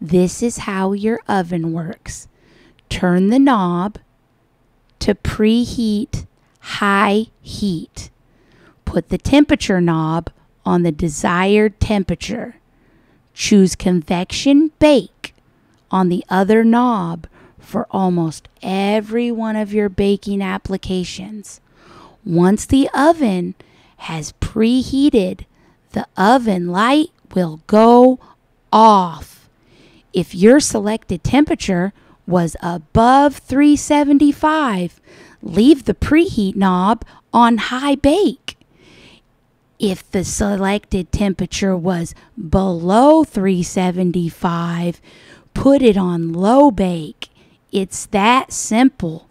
This is how your oven works turn the knob to preheat high heat. Put the temperature knob on the desired temperature. Choose convection bake on the other knob for almost every one of your baking applications. Once the oven has preheated, the oven light will go off. If your selected temperature was above 375, leave the preheat knob on high bake. If the selected temperature was below 375, put it on low bake. It's that simple.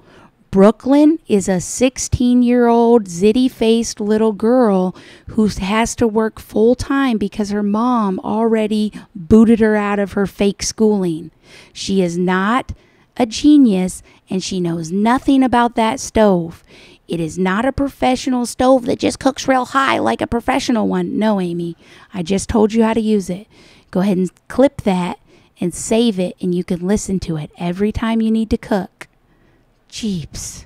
Brooklyn is a 16 year old zitty faced little girl who has to work full time because her mom already booted her out of her fake schooling. She is not a genius and she knows nothing about that stove. It is not a professional stove that just cooks real high like a professional one. No, Amy, I just told you how to use it. Go ahead and clip that and save it, and you can listen to it every time you need to cook. Jeeps.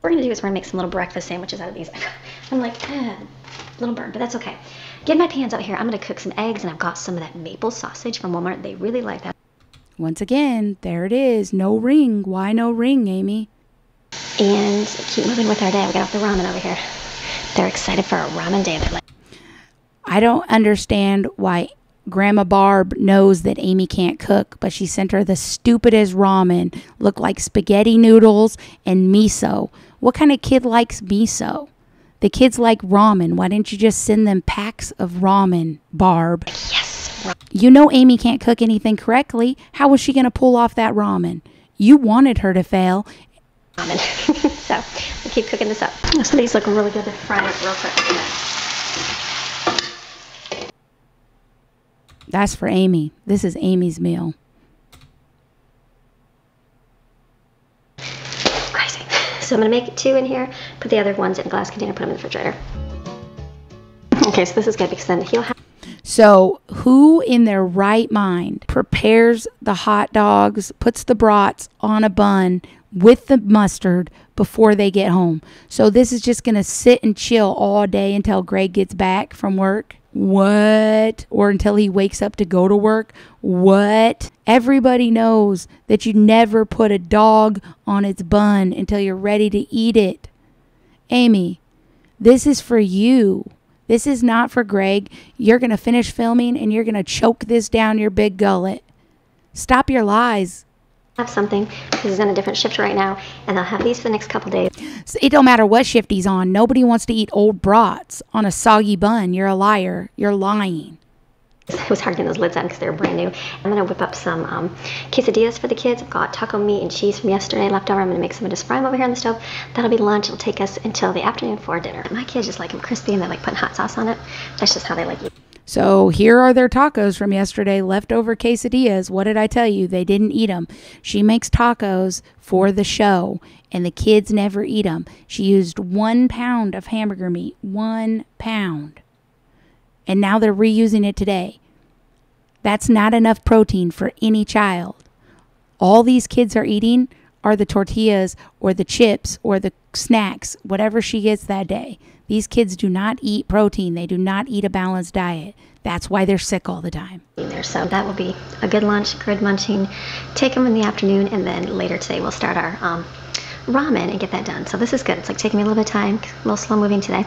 What we're gonna do is we're gonna make some little breakfast sandwiches out of these. I'm like, ah, little burn, but that's okay. Get my pans out here. I'm gonna cook some eggs, and I've got some of that maple sausage from Walmart. They really like that. Once again, there it is. No ring. Why no ring, Amy? And keep moving with our day. We got off the ramen over here. They're excited for a ramen day. They're like, I don't understand why Grandma Barb knows that Amy can't cook, but she sent her the stupidest ramen, looked like spaghetti noodles and miso. What kind of kid likes miso? The kids like ramen. Why didn't you just send them packs of ramen, Barb? yes, You know Amy can't cook anything correctly. How was she going to pull off that ramen? You wanted her to fail. ramen. so we'll keep cooking this up. Some of these look really good. They're fried up real quick. That's for Amy. This is Amy's meal. Crazy. So I'm gonna make two in here. Put the other ones in a glass container. Put them in the refrigerator. Okay, so this is good because then he'll have. So, who in their right mind prepares the hot dogs, puts the brats on a bun with the mustard before they get home? So, this is just going to sit and chill all day until Greg gets back from work? What? Or until he wakes up to go to work? What? Everybody knows that you never put a dog on its bun until you're ready to eat it. Amy, this is for you. This is not for Greg. You're going to finish filming and you're going to choke this down your big gullet. Stop your lies. Have something because he's on a different shift right now, and I'll have these for the next couple days. S- It don't matter what shift he's on. Nobody wants to eat old brats on a soggy bun. You're a liar. You're lying. It was hard getting those lids on because they were brand new. I'm gonna whip up some um, quesadillas for the kids. I've got taco meat and cheese from yesterday left over. I'm gonna make some of this fry over here on the stove. That'll be lunch. It'll take us until the afternoon for dinner. My kids just like them crispy and they like putting hot sauce on it. That's just how they like it. So here are their tacos from yesterday, leftover quesadillas. What did I tell you? They didn't eat them. She makes tacos for the show, and the kids never eat them. She used one pound of hamburger meat, one pound. And now they're reusing it today. That's not enough protein for any child. All these kids are eating are the tortillas or the chips or the snacks, whatever she gets that day. These kids do not eat protein. They do not eat a balanced diet. That's why they're sick all the time. So that will be a good lunch, good munching. Take them in the afternoon, and then later today we'll start our um, ramen and get that done. So this is good. It's like taking me a little bit of time, a little slow moving today.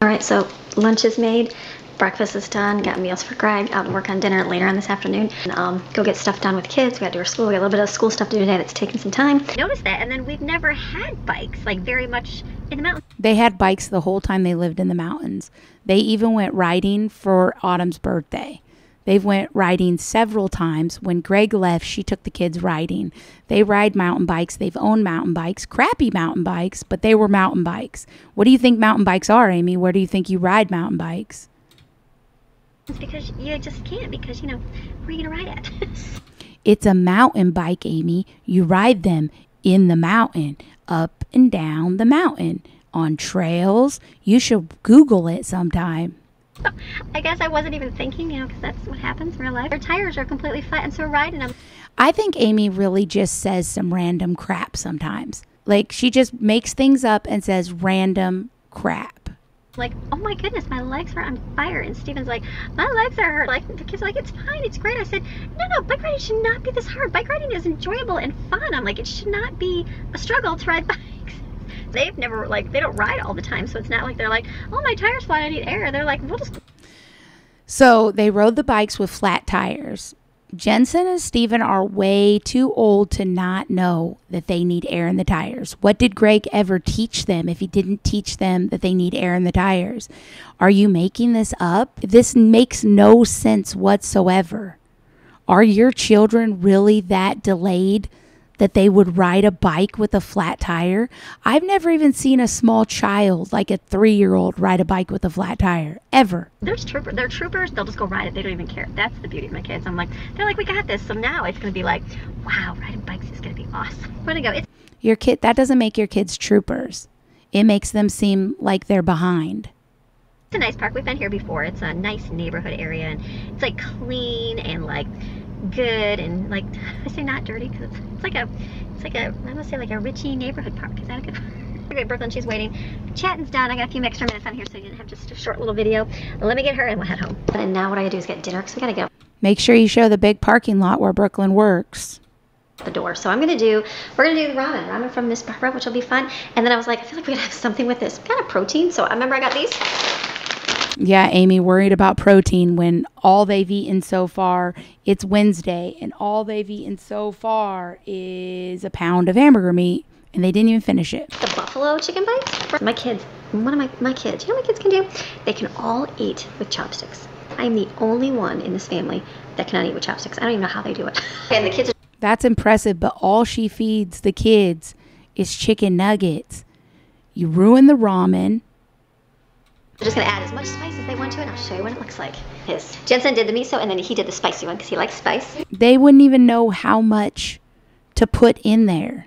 All right, so lunch is made. Breakfast is done. Got meals for Greg. Out to work on dinner later on this afternoon. And, um, go get stuff done with kids. We got to do our school. We got a little bit of school stuff to do today that's taking some time. Notice that, and then we've never had bikes like very much in the mountains. They had bikes the whole time they lived in the mountains. They even went riding for Autumn's birthday. They've went riding several times. When Greg left, she took the kids riding. They ride mountain bikes. They've owned mountain bikes, crappy mountain bikes, but they were mountain bikes. What do you think mountain bikes are, Amy? Where do you think you ride mountain bikes? It's because you just can't because you know where are you gonna ride at? It's a mountain bike, Amy. You ride them in the mountain, up and down the mountain, on trails. You should Google it sometime. I guess I wasn't even thinking, you know, because that's what happens in real life. Our tires are completely flat, and so we're riding them. I think Amy really just says some random crap sometimes. Like she just makes things up and says random crap. Like, oh my goodness, my legs are on fire. And Steven's like, my legs are hurt. Like, the kid's like, it's fine, it's great. I said, no, no, bike riding should not be this hard. Bike riding is enjoyable and fun. I'm like, it should not be a struggle to ride bikes. They've never, like, they don't ride all the time. So it's not like they're like, oh, my tire's flat, I need air. They're like, we'll just So they rode the bikes with flat tires. Jensen and Steven are way too old to not know that they need air in the tires. What did Greg ever teach them if he didn't teach them that they need air in the tires? Are you making this up? This makes no sense whatsoever. Are your children really that delayed that they would ride a bike with a flat tire. I've never even seen a small child, like a three year old, ride a bike with a flat tire, ever. There's trooper. They're troopers. They'll just go ride it. They don't even care. That's the beauty of my kids. I'm like, they're like, we got this. So now it's gonna be like, wow, riding bikes is gonna be awesome. We're gonna go. It's Your kid, that doesn't make your kids troopers. It makes them seem like they're behind. It's a nice park. We've been here before. It's a nice neighborhood area, and it's like clean and like good and like I say not dirty because it's, it's like a it's like a I must say like a Richie neighborhood park. Is that a good? Okay, Brooklyn, she's waiting. Chatting's done. I got a few extra minutes on here, so you didn't have just a short little video. Let me get her and we'll head home. And now what I gotta do is get dinner because we gotta go Make sure you show the big parking lot where Brooklyn works. the door. So I'm gonna do we're gonna do the ramen, ramen from Miss Barbara, which will be fun. And then I was like, I feel like we gotta have something with this kind of protein. So I remember I got these. Yeah, Amy worried about protein when all they've eaten so far, it's Wednesday, and all they've eaten so far is a pound of hamburger meat, and they didn't even finish it. the buffalo chicken bites. My kids, one of my, my kids, you know what my kids can do? They can all eat with chopsticks. I'm the only one in this family that cannot eat with chopsticks. I don't even know how they do it. And the kids are That's impressive, but all she feeds the kids is chicken nuggets. You ruin the ramen. Just gonna add as much spice as they want to, and I'll show you what it looks like. His Jensen did the miso, and then he did the spicy one because he likes spice. They wouldn't even know how much to put in there.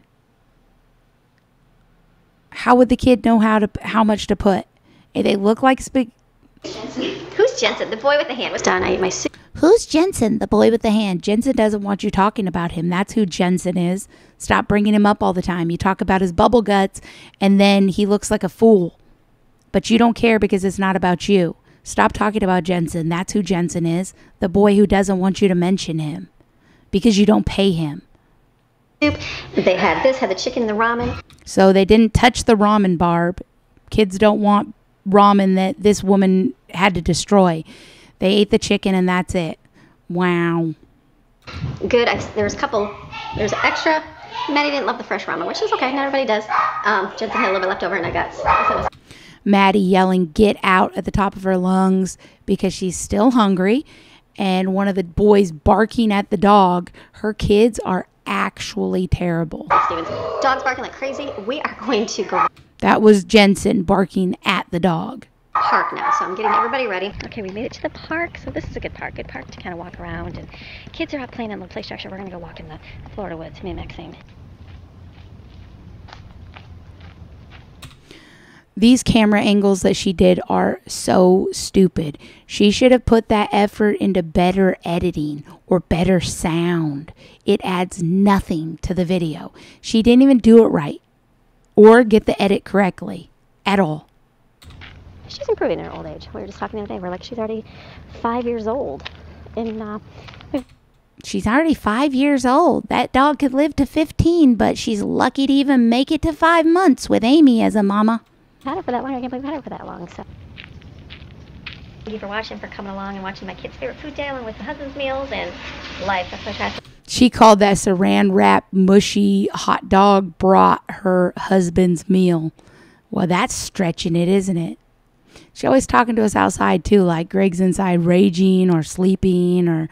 How would the kid know how to how much to put? If they look like spag Who's Jensen? The boy with the hand was done. I ate my soup. Who's Jensen, the boy with the hand? Jensen doesn't want you talking about him. That's who Jensen is. Stop bringing him up all the time. You talk about his bubble guts, and then he looks like a fool. But you don't care because it's not about you. Stop talking about Jensen. That's who Jensen is. The boy who doesn't want you to mention him because you don't pay him. They had this, had the chicken and the ramen. So they didn't touch the ramen barb. Kids don't want ramen that this woman had to destroy. They ate the chicken and that's it. Wow. Good. I, there was a couple. There's extra. Maddie didn't love the fresh ramen, which is okay. Not everybody does. Um, Jensen had a little bit left over, and I got. I Maddie yelling, get out at the top of her lungs because she's still hungry. And one of the boys barking at the dog. Her kids are actually terrible. Stevens. Dog's barking like crazy. We are going to go That was Jensen barking at the dog. park now, so I'm getting everybody ready. Okay, we made it to the park, so this is a good park. Good park to kind of walk around, and kids are out playing on the play structure. We're gonna go walk in the Florida woods, me and Maxine. These camera angles that she did are so stupid. She should have put that effort into better editing or better sound. It adds nothing to the video. She didn't even do it right or get the edit correctly at all. She's improving in her old age. We were just talking the other day. We're like, she's already five years old, and uh, She's already five years old. That dog could live to 15, but she's lucky to even make it to five months with Amy as a mama. Had her for that long. I can't believe we've had her for that long. So. Thank you for watching, for coming along and watching my kids' favorite food day along with my husband's meals and life. That's what I try to She called that saran wrap mushy hot dog brought her husband's meal. Well, that's stretching it, isn't it? She always talking to us outside too, like Greg's inside raging or sleeping or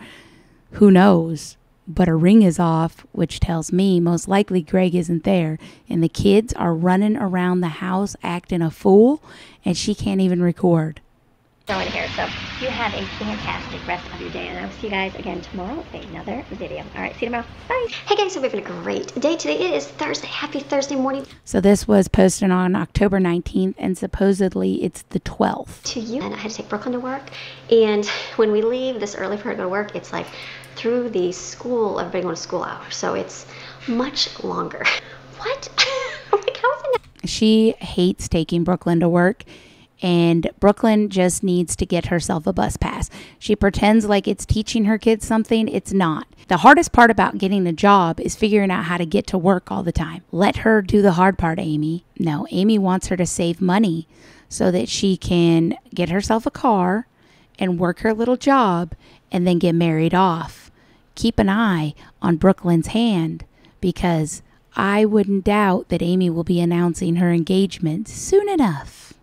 who knows. But a ring is off, which tells me most likely Greg isn't there. And the kids are running around the house acting a fool, and she can't even record. throw in here. So you have a fantastic rest of your day, and I'll see you guys again tomorrow with another video. All right, see you tomorrow. Bye. Hey guys, so we're having a great day today. It is Thursday. Happy Thursday morning So this was posted on October 19th, and supposedly it's the 12th. to you. And I had to take Brooklyn to work, and when we leave this early for her to go to work, it's like through the school, everybody going to school hours, so it's much longer. What? Like, how is it? She hates taking Brooklyn to work, and Brooklyn just needs to get herself a bus pass. She pretends like it's teaching her kids something, it's not. The hardest part about getting a job is figuring out how to get to work all the time. Let her do the hard part, Amy. No, Amy wants her to save money so that she can get herself a car and work her little job and then get married off. Keep an eye on Brooklyn's hand because I wouldn't doubt that Amy will be announcing her engagement soon enough.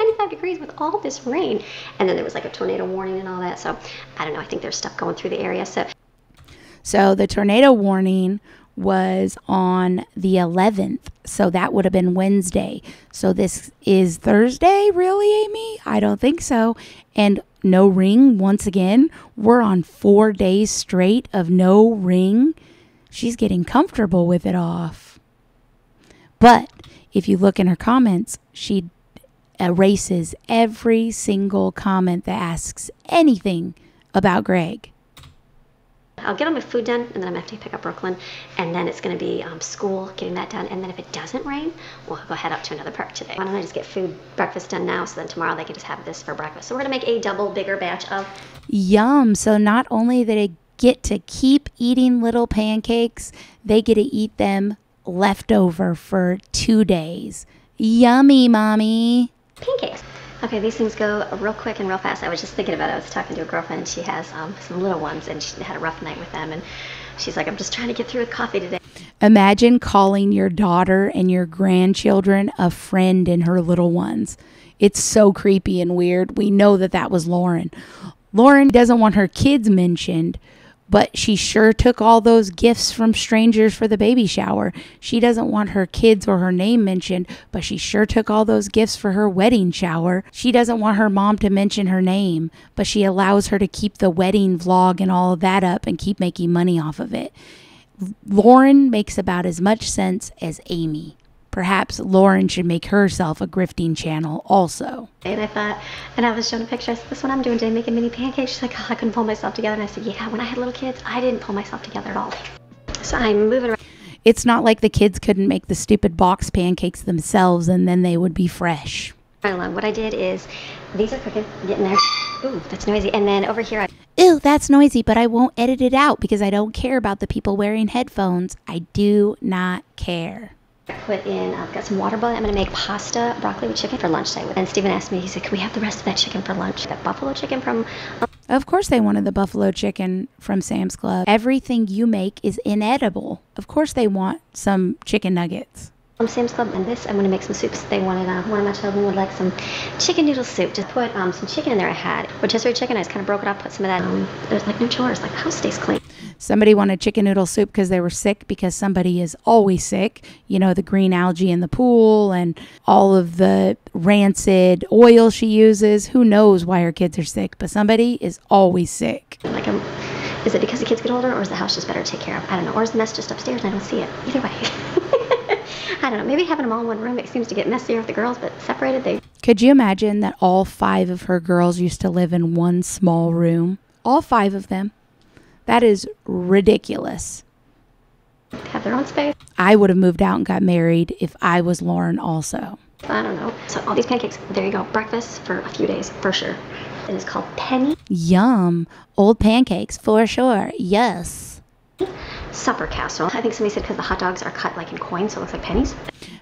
95 degrees with all this rain, and then there was like a tornado warning and all that. So I don't know. I think there's stuff going through the area. So So the tornado warning was on the 11th. So that would have been Wednesday. So this is Thursday, really, Amy? I don't think so. And no ring once again. We're on four days straight of no ring. She's getting comfortable with it off. But if you look in her comments, she erases every single comment that asks anything about Greg. I'll get all my food done, and then I'm gonna have to pick up Brooklyn, and then it's gonna be um, school, getting that done, and then if it doesn't rain, we'll go head up to another park today. Why don't I just get food, breakfast done now, so then tomorrow they can just have this for breakfast. So we're gonna make a double bigger batch of. Yum. So not only did they get to keep eating little pancakes, they get to eat them leftover for two days. Yummy, mommy. pancakes. Okay, these things go real quick and real fast. I was just thinking about it. I was talking to a girlfriend, she has um, some little ones, and she had a rough night with them. And she's like, I'm just trying to get through with coffee today. Imagine calling your daughter and your grandchildren a friend and her little ones. It's so creepy and weird. We know that that was Lauren. Lauren doesn't want her kids mentioned, but she sure took all those gifts from strangers for the baby shower. She doesn't want her kids or her name mentioned, but she sure took all those gifts for her wedding shower. She doesn't want her mom to mention her name, but she allows her to keep the wedding vlog and all of that up and keep making money off of it. Lauren makes about as much sense as Amy. Perhaps Lauren should make herself a grifting channel also. And I thought, and I was showing a picture. I said, "This is what I'm doing today, making mini pancakes." She's like, "Oh, I couldn't pull myself together." And I said, "Yeah, when I had little kids, I didn't pull myself together at all." So I'm moving around. It's not like the kids couldn't make the stupid box pancakes themselves and then they would be fresh. What I did is, these are cooking, getting there. Ooh, that's noisy. And then over here, I Ew, that's noisy, but I won't edit it out because I don't care about the people wearing headphones. I do not care. Put in, I've got some water boiling. I'm going to make pasta, broccoli with chicken for lunch today. And Steven asked me, he said, can we have the rest of that chicken for lunch? That buffalo chicken from Of course, they wanted the buffalo chicken from Sam's Club. Everything you make is inedible. Of course, they want some chicken nuggets. um, Sam's Club. And this, I'm going to make some soups. They wanted, uh, one of my children would like some chicken noodle soup. Just put um, some chicken in there I had. Rotisserie chicken, I just kind of broke it up, put some of that. Um, there's like no chores, like the house stays clean. Somebody wanted chicken noodle soup because they were sick because somebody is always sick. You know, the green algae in the pool and all of the rancid oil she uses. Who knows why her kids are sick, but somebody is always sick. Like, um, is it because the kids get older or is the house just better to take care of? I don't know. Or is the mess just upstairs and I don't see it? Either way. I don't know. Maybe having them all in one room, it seems to get messier with the girls, but separated, they Could you imagine that all five of her girls used to live in one small room? All five of them. That is ridiculous. have their own space. I would have moved out and got married if I was Lauren also. I don't know. So all these pancakes, there you go. Breakfast for a few days, for sure. It is called Penny Yum. Old pancakes for sure. Yes. Supper Casserole. I think somebody said because the hot dogs are cut like in coins, so it looks like pennies.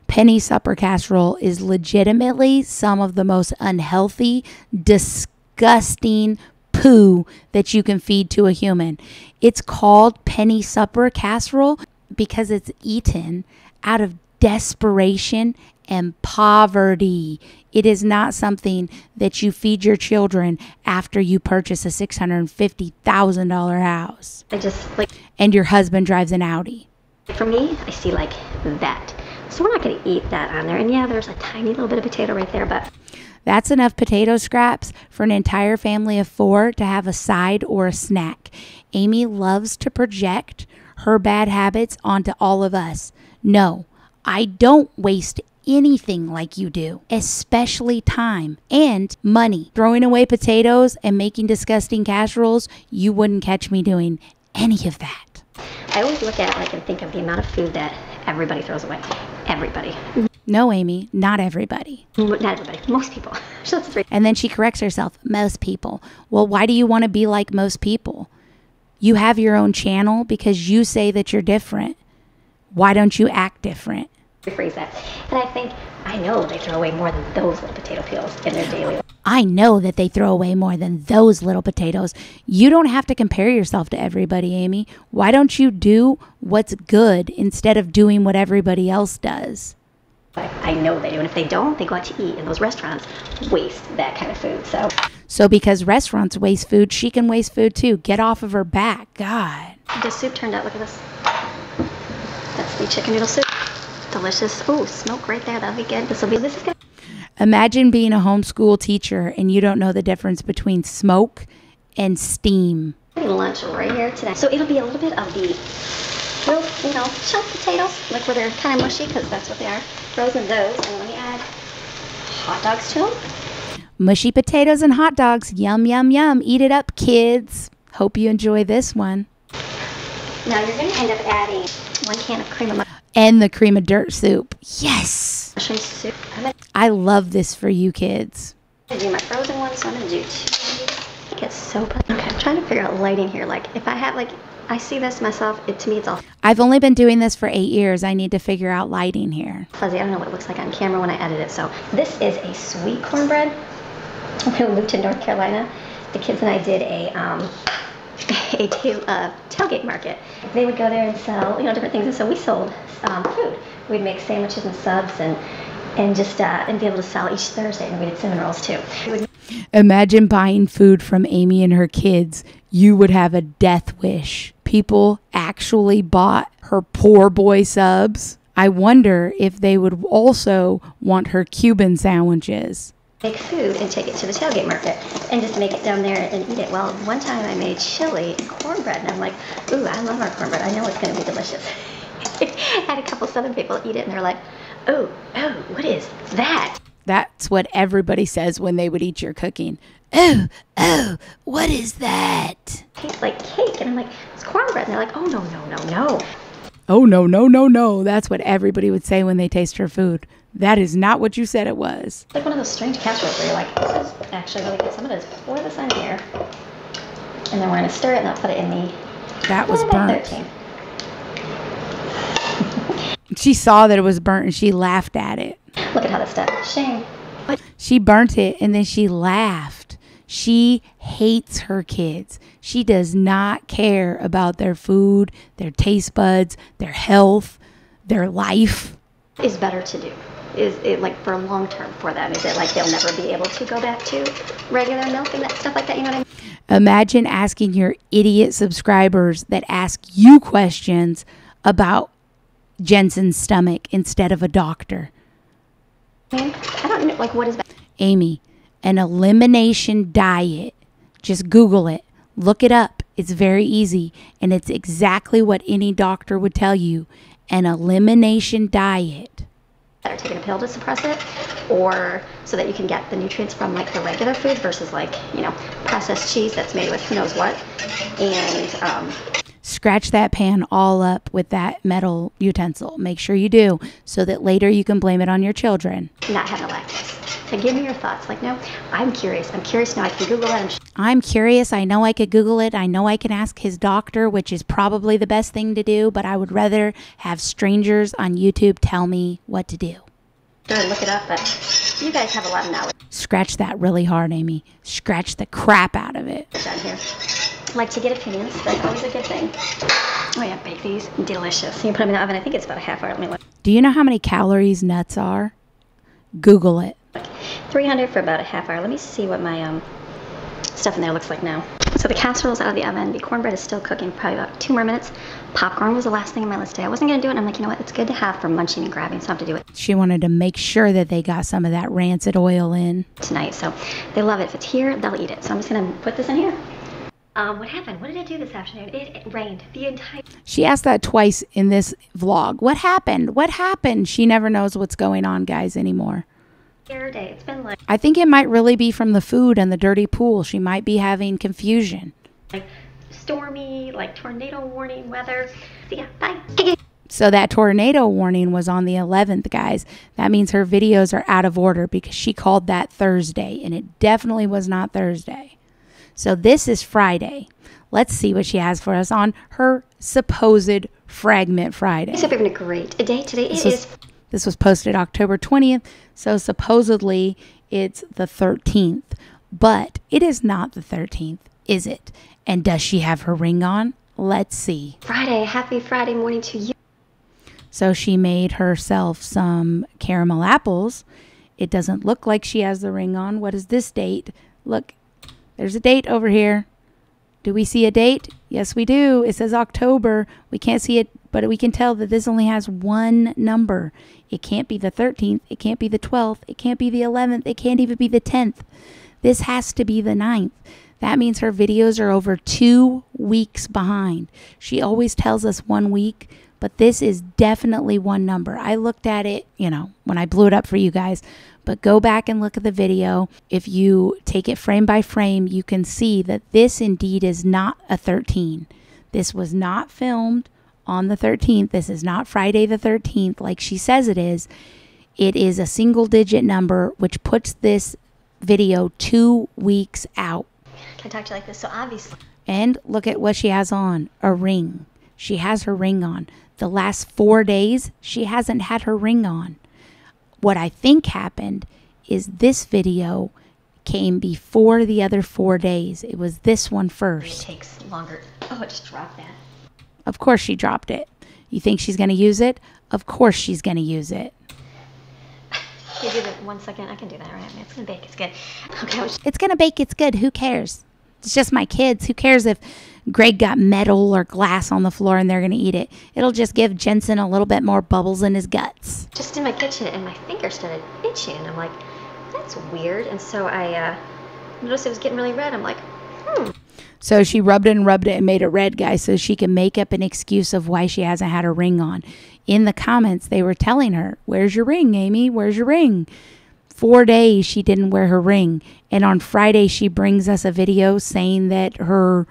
Penny supper casserole is legitimately some of the most unhealthy, disgusting poo that you can feed to a human. It's called penny supper casserole because it's eaten out of desperation and poverty. It is not something that you feed your children after you purchase a $650,000 house I just like and your husband drives an Audi. for me, I see like that. So we're not going to eat that on there. And yeah, there's a tiny little bit of potato right there, but That's enough potato scraps for an entire family of four to have a side or a snack. Amy loves to project her bad habits onto all of us. No, I don't waste anything like you do, especially time and money. Throwing away potatoes and making disgusting casseroles, you wouldn't catch me doing any of that. I always look at like and think of the amount of food that everybody throws away. Everybody. No, Amy, not everybody. Not everybody. Most people. So that's three. And then she corrects herself, most people. Well, why do you want to be like most people? You have your own channel because you say that you're different. Why don't you act different? Rephrase that. And I think I know they throw away more than those little potato peels in their daily. life. I know that they throw away more than those little potatoes. You don't have to compare yourself to everybody, Amy. Why don't you do what's good instead of doing what everybody else does? I, I know they do. And if they don't, they go out to eat, and those restaurants waste that kind of food. So So, because restaurants waste food, she can waste food too. Get off of her back. God. the soup turned out. Look at this. That's the chicken noodle soup. Delicious. Oh, smoke right there. That'll be good. This will be. This is good. Imagine being a homeschool teacher and you don't know the difference between smoke and steam. Lunch right here today. So it'll be a little bit of the real, you know, chopped potatoes, like where they're kind of mushy, because that's what they are. Frozen those, and let me add hot dogs to them. Mushy potatoes and hot dogs. Yum, yum, yum. Eat it up, kids. Hope you enjoy this one. Now you're going to end up adding one can of cream of And the cream of dirt soup. Yes. mushroom soup. I love this for you kids. I'm going to do my frozen one, so I'm going to do two. It gets so. Okay, I'm trying to figure out lighting here. Like, if I have, like, I see this myself, it to me it's all I've only been doing this for eight years. I need to figure out lighting here. fuzzy. I don't know what it looks like on camera when I edit it. So this is a sweet cornbread. We moved to North Carolina, the kids and I did a um, a tail, uh, tailgate market. They would go there and sell, you know, different things. And so we sold um, food. We'd make sandwiches and subs and and just uh, and be able to sell each Thursday. And we did cinnamon rolls too. Imagine buying food from Amy and her kids. You would have a death wish. People actually bought her poor boy subs. I wonder if they would also want her Cuban sandwiches. make food and take it to the tailgate market and just make it down there and eat it. Well, one time I made chili and cornbread, and I'm like, ooh, I love our cornbread. I know it's going to be delicious. had a couple southern people eat it, and they're like, oh, oh, what is that? That's what everybody says when they would eat your cooking. Oh, oh, what is that? tastes like cake. And I'm like, it's cornbread. And they're like, oh, no, no, no, no. Oh, no, no, no, no. That's what everybody would say when they taste her food. That is not what you said it was. It's like one of those strange casseroles where you're like, this is actually really good. So I'm going to pour this on here. And then we're going to stir it and I'll put it in the That was burnt. 13. She saw that it was burnt and she laughed at it. Look at how that's done. Shame. But She burnt it and then she laughed. She hates her kids. She does not care about their food, their taste buds, their health, their life. is better to do? Is it like for long term for them? Is it like they'll never be able to go back to regular milk and that stuff like that? You know what I mean? Imagine asking your idiot subscribers that ask you questions about Jensen's stomach instead of a doctor. I don't know. Like, what is that? Amy, an elimination diet. Just Google it. Look it up. It's very easy. And it's exactly what any doctor would tell you an elimination diet. Better taking a pill to suppress it, or so that you can get the nutrients from like the regular food versus like you know processed cheese that's made with who knows what, and um, Scratch that pan all up with that metal utensil. Make sure you do so that later you can blame it on your children. not having lactose. So give me your thoughts. Like, no, I'm curious. I'm curious now. I can Google it. I'm I'm curious. I know I could Google it. I know I can ask his doctor, which is probably the best thing to do, but I would rather have strangers on YouTube tell me what to do. sure look it up, but you guys have a lot of knowledge Scratch that really hard, Amy. Scratch the crap out of it. on here. Like to get opinions. That's always a good thing. Oh yeah, bake these. Delicious. You put them in the oven. I think it's about a half hour. Let me look. Do you know how many calories nuts are? Google it. 300 for about a half hour. Let me see what my um, stuff in there looks like now. So the casserole's out of the oven. The cornbread is still cooking, probably about two more minutes. Popcorn was the last thing on my list today. I wasn't going to do it. and I'm like, you know what? It's good to have for munching and grabbing, so I have to do it She wanted to make sure that they got some of that rancid oil in. tonight. So they love it. If it's here, they'll eat it. So I'm just going to put this in here. Um, what happened? What did it do this afternoon? It, it rained the entire She asked that twice in this vlog. What happened? What happened? She never knows what's going on, guys, anymore. day. It's been like, I think it might really be from the food and the dirty pool. She might be having confusion. like stormy, like tornado warning weather. See ya. Bye. So that tornado warning was on the 11th, guys. That means her videos are out of order because she called that Thursday, and it definitely was not Thursday. So this is Friday. Let's see what she has for us on her supposed Fragment Friday. I hope you're having a great day today. It This is this was posted October 20th, so supposedly it's the 13th. But it is not the 13th, is it? And does she have her ring on? Let's see. Friday. Happy Friday morning to you. So she made herself some caramel apples. It doesn't look like she has the ring on. What is this date? Look, there's a date over here. Do we see a date? Yes, we do. It says October. We can't see it, but we can tell that this only has one number. It can't be the 13th. It can't be the 12th. It can't be the 11th. It can't even be the 10th. This has to be the 9th. That means her videos are over two weeks behind. She always tells us one week, but this is definitely one number. I looked at it, you know, when I blew it up for you guys, but go back and look at the video. If you take it frame by frame, you can see that this indeed is not a 13. This was not filmed on the 13th. This is not Friday the 13th like she says it is. It is a single digit number, which puts this video two weeks out. Can I talk to you like this? So obviously, And look at what she has on a ring. She has her ring on. The last four days, she hasn't had her ring on. What I think happened is this video came before the other four days. It was this one first. it takes longer. Oh, I just dropped that. Of course, she dropped it. You think she's going to use it? Of course, she's going to use it. Do that one second? I can do that, right? It's gonna bake. It's good. Okay, It's going to bake. It's good. Who cares? It's just my kids. Who cares if Greg got metal or glass on the floor and they're going to eat it? It'll just give Jensen a little bit more bubbles in his guts. just in my kitchen and my finger started itching. I'm like, that's weird. And so I uh, noticed it was getting really red. I'm like, hmm. So she rubbed it and rubbed it and made it red, guys, so she can make up an excuse of why she hasn't had her ring on. In the comments, they were telling her, Where's your ring, Amy? Where's your ring? Four days she didn't wear her ring. And on Friday, she brings us a video saying that her,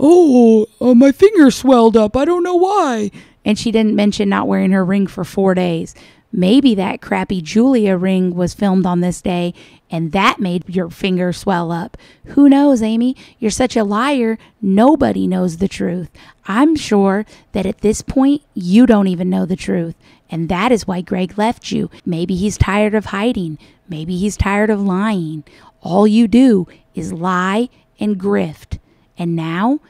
oh, uh, my finger swelled up. I don't know why. And she didn't mention not wearing her ring for four days. Maybe that crappy Jeulia ring was filmed on this day and that made your finger swell up. Who knows, Amy? You're such a liar. Nobody knows the truth. I'm sure that at this point, you don't even know the truth. And that is why Greg left you. Maybe he's tired of hiding. Maybe he's tired of lying. All you do is lie and grift. And now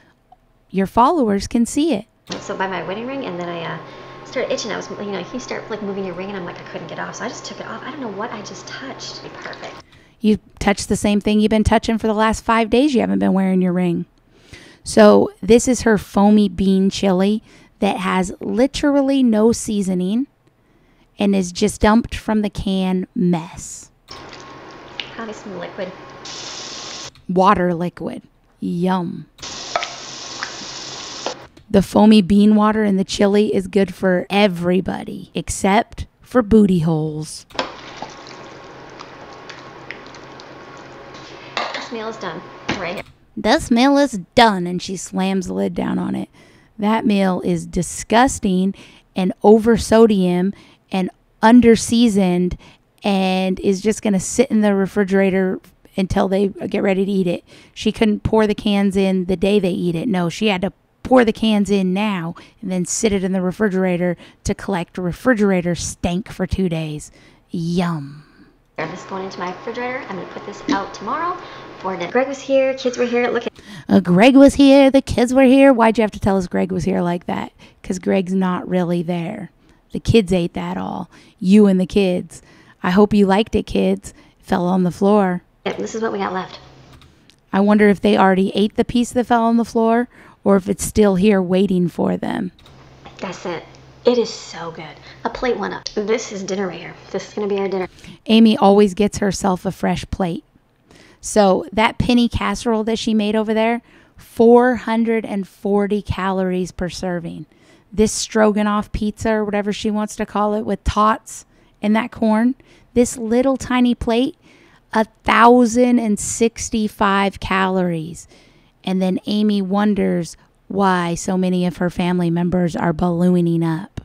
your followers can see it. So by my wedding ring, and then I uh, started itching. I was, you know, you start like moving your ring, and I'm like, I couldn't get off. So I just took it off. I don't know what I just touched. Perfect. You touched the same thing you've been touching for the last five days. You haven't been wearing your ring. So, this is her foamy bean chili that has literally no seasoning and is just dumped from the can mess. Probably some liquid. Water liquid. Yum. The foamy bean water in the chili is good for everybody except for booty holes. This meal is done. Right. This meal is done. And she slams the lid down on it. That meal is disgusting and over sodium and under seasoned and is just going to sit in the refrigerator until they get ready to eat it. She couldn't pour the cans in the day they eat it. No, she had to pour the cans in now and then sit it in the refrigerator to collect refrigerator stank for two days. Yum. This is going into my refrigerator. I'm gonna put this out tomorrow for dinner. Greg was here. Kids were here. Look at Uh, Greg was here. The kids were here. Why'd you have to tell us Greg was here like that? Because Greg's not really there. The kids ate that all. You and the kids. I hope you liked it, kids. It fell on the floor. It. This is what we got left. I wonder if they already ate the piece that fell on the floor or if it's still here waiting for them. That's it. It is so good. A plate went up. This is dinner right here. This is gonna be our dinner. Amy always gets herself a fresh plate. So that penny casserole that she made over there, 440 calories per serving. This stroganoff pizza or whatever she wants to call it with tots and that corn, this little tiny plate, a thousand and sixty-five calories. And then Amy wonders why so many of her family members are ballooning up.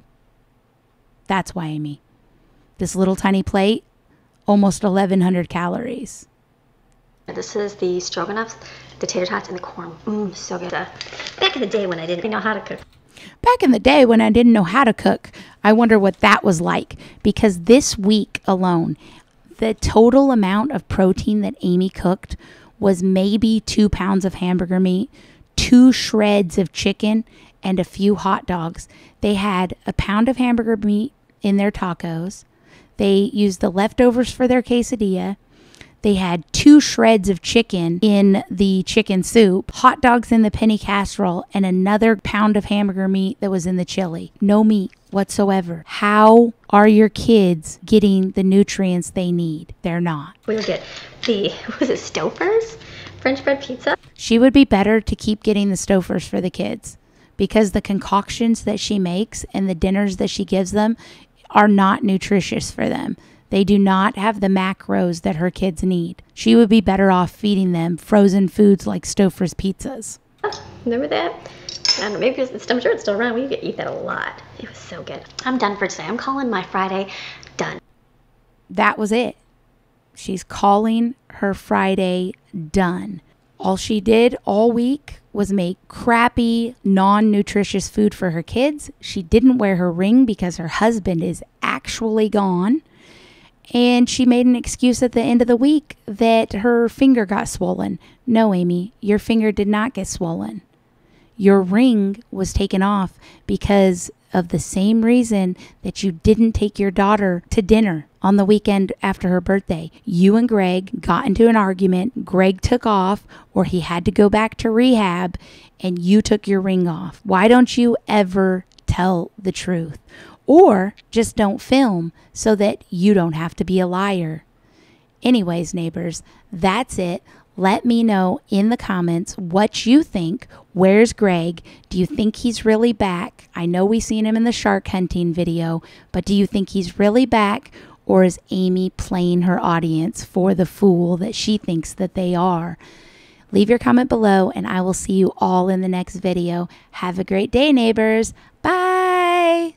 That's why, Amy. This little tiny plate, almost 1,100 calories. This is the stroganoff, the tater tots, and the corn. Mmm, so good. Uh, back in the day when I didn't know how to cook. Back in the day when I didn't know how to cook, I wonder what that was like because this week alone, the total amount of protein that Amy cooked was maybe two pounds of hamburger meat, two shreds of chicken, and a few hot dogs. They had a pound of hamburger meat in their tacos. They used the leftovers for their quesadilla. They had two shreds of chicken in the chicken soup, hot dogs in the penny casserole, and another pound of hamburger meat that was in the chili. No meat whatsoever. How are your kids getting the nutrients they need? They're not. We would get the, was it, Stouffer's? French bread pizza? She would be better to keep getting the Stouffer's for the kids because the concoctions that she makes and the dinners that she gives them are not nutritious for them. They do not have the macros that her kids need. She would be better off feeding them frozen foods like Stouffer's pizzas. Remember that? I don't know, maybe because I'm sure it's still around. We could eat that a lot. It was so good. I'm done for today. I'm calling my Friday done. That was it. She's calling her Friday done. All she did all week was make crappy, non nutritious food for her kids. She didn't wear her ring because her husband is actually gone. And she made an excuse at the end of the week that her finger got swollen. No, Amy, your finger did not get swollen. Your ring was taken off because of the same reason that you didn't take your daughter to dinner on the weekend after her birthday. You and Greg got into an argument. Greg took off, or he had to go back to rehab, and you took your ring off. Why don't you ever tell the truth? Or just don't film so that you don't have to be a liar. Anyways, neighbors, that's it. Let me know in the comments what you think. Where's Greg? Do you think he's really back? I know we seen him in the shark hunting video, but do you think he's really back? Or is Amy playing her audience for the fool that she thinks that they are? Leave your comment below, and I will see you all in the next video. Have a great day, neighbors. Bye.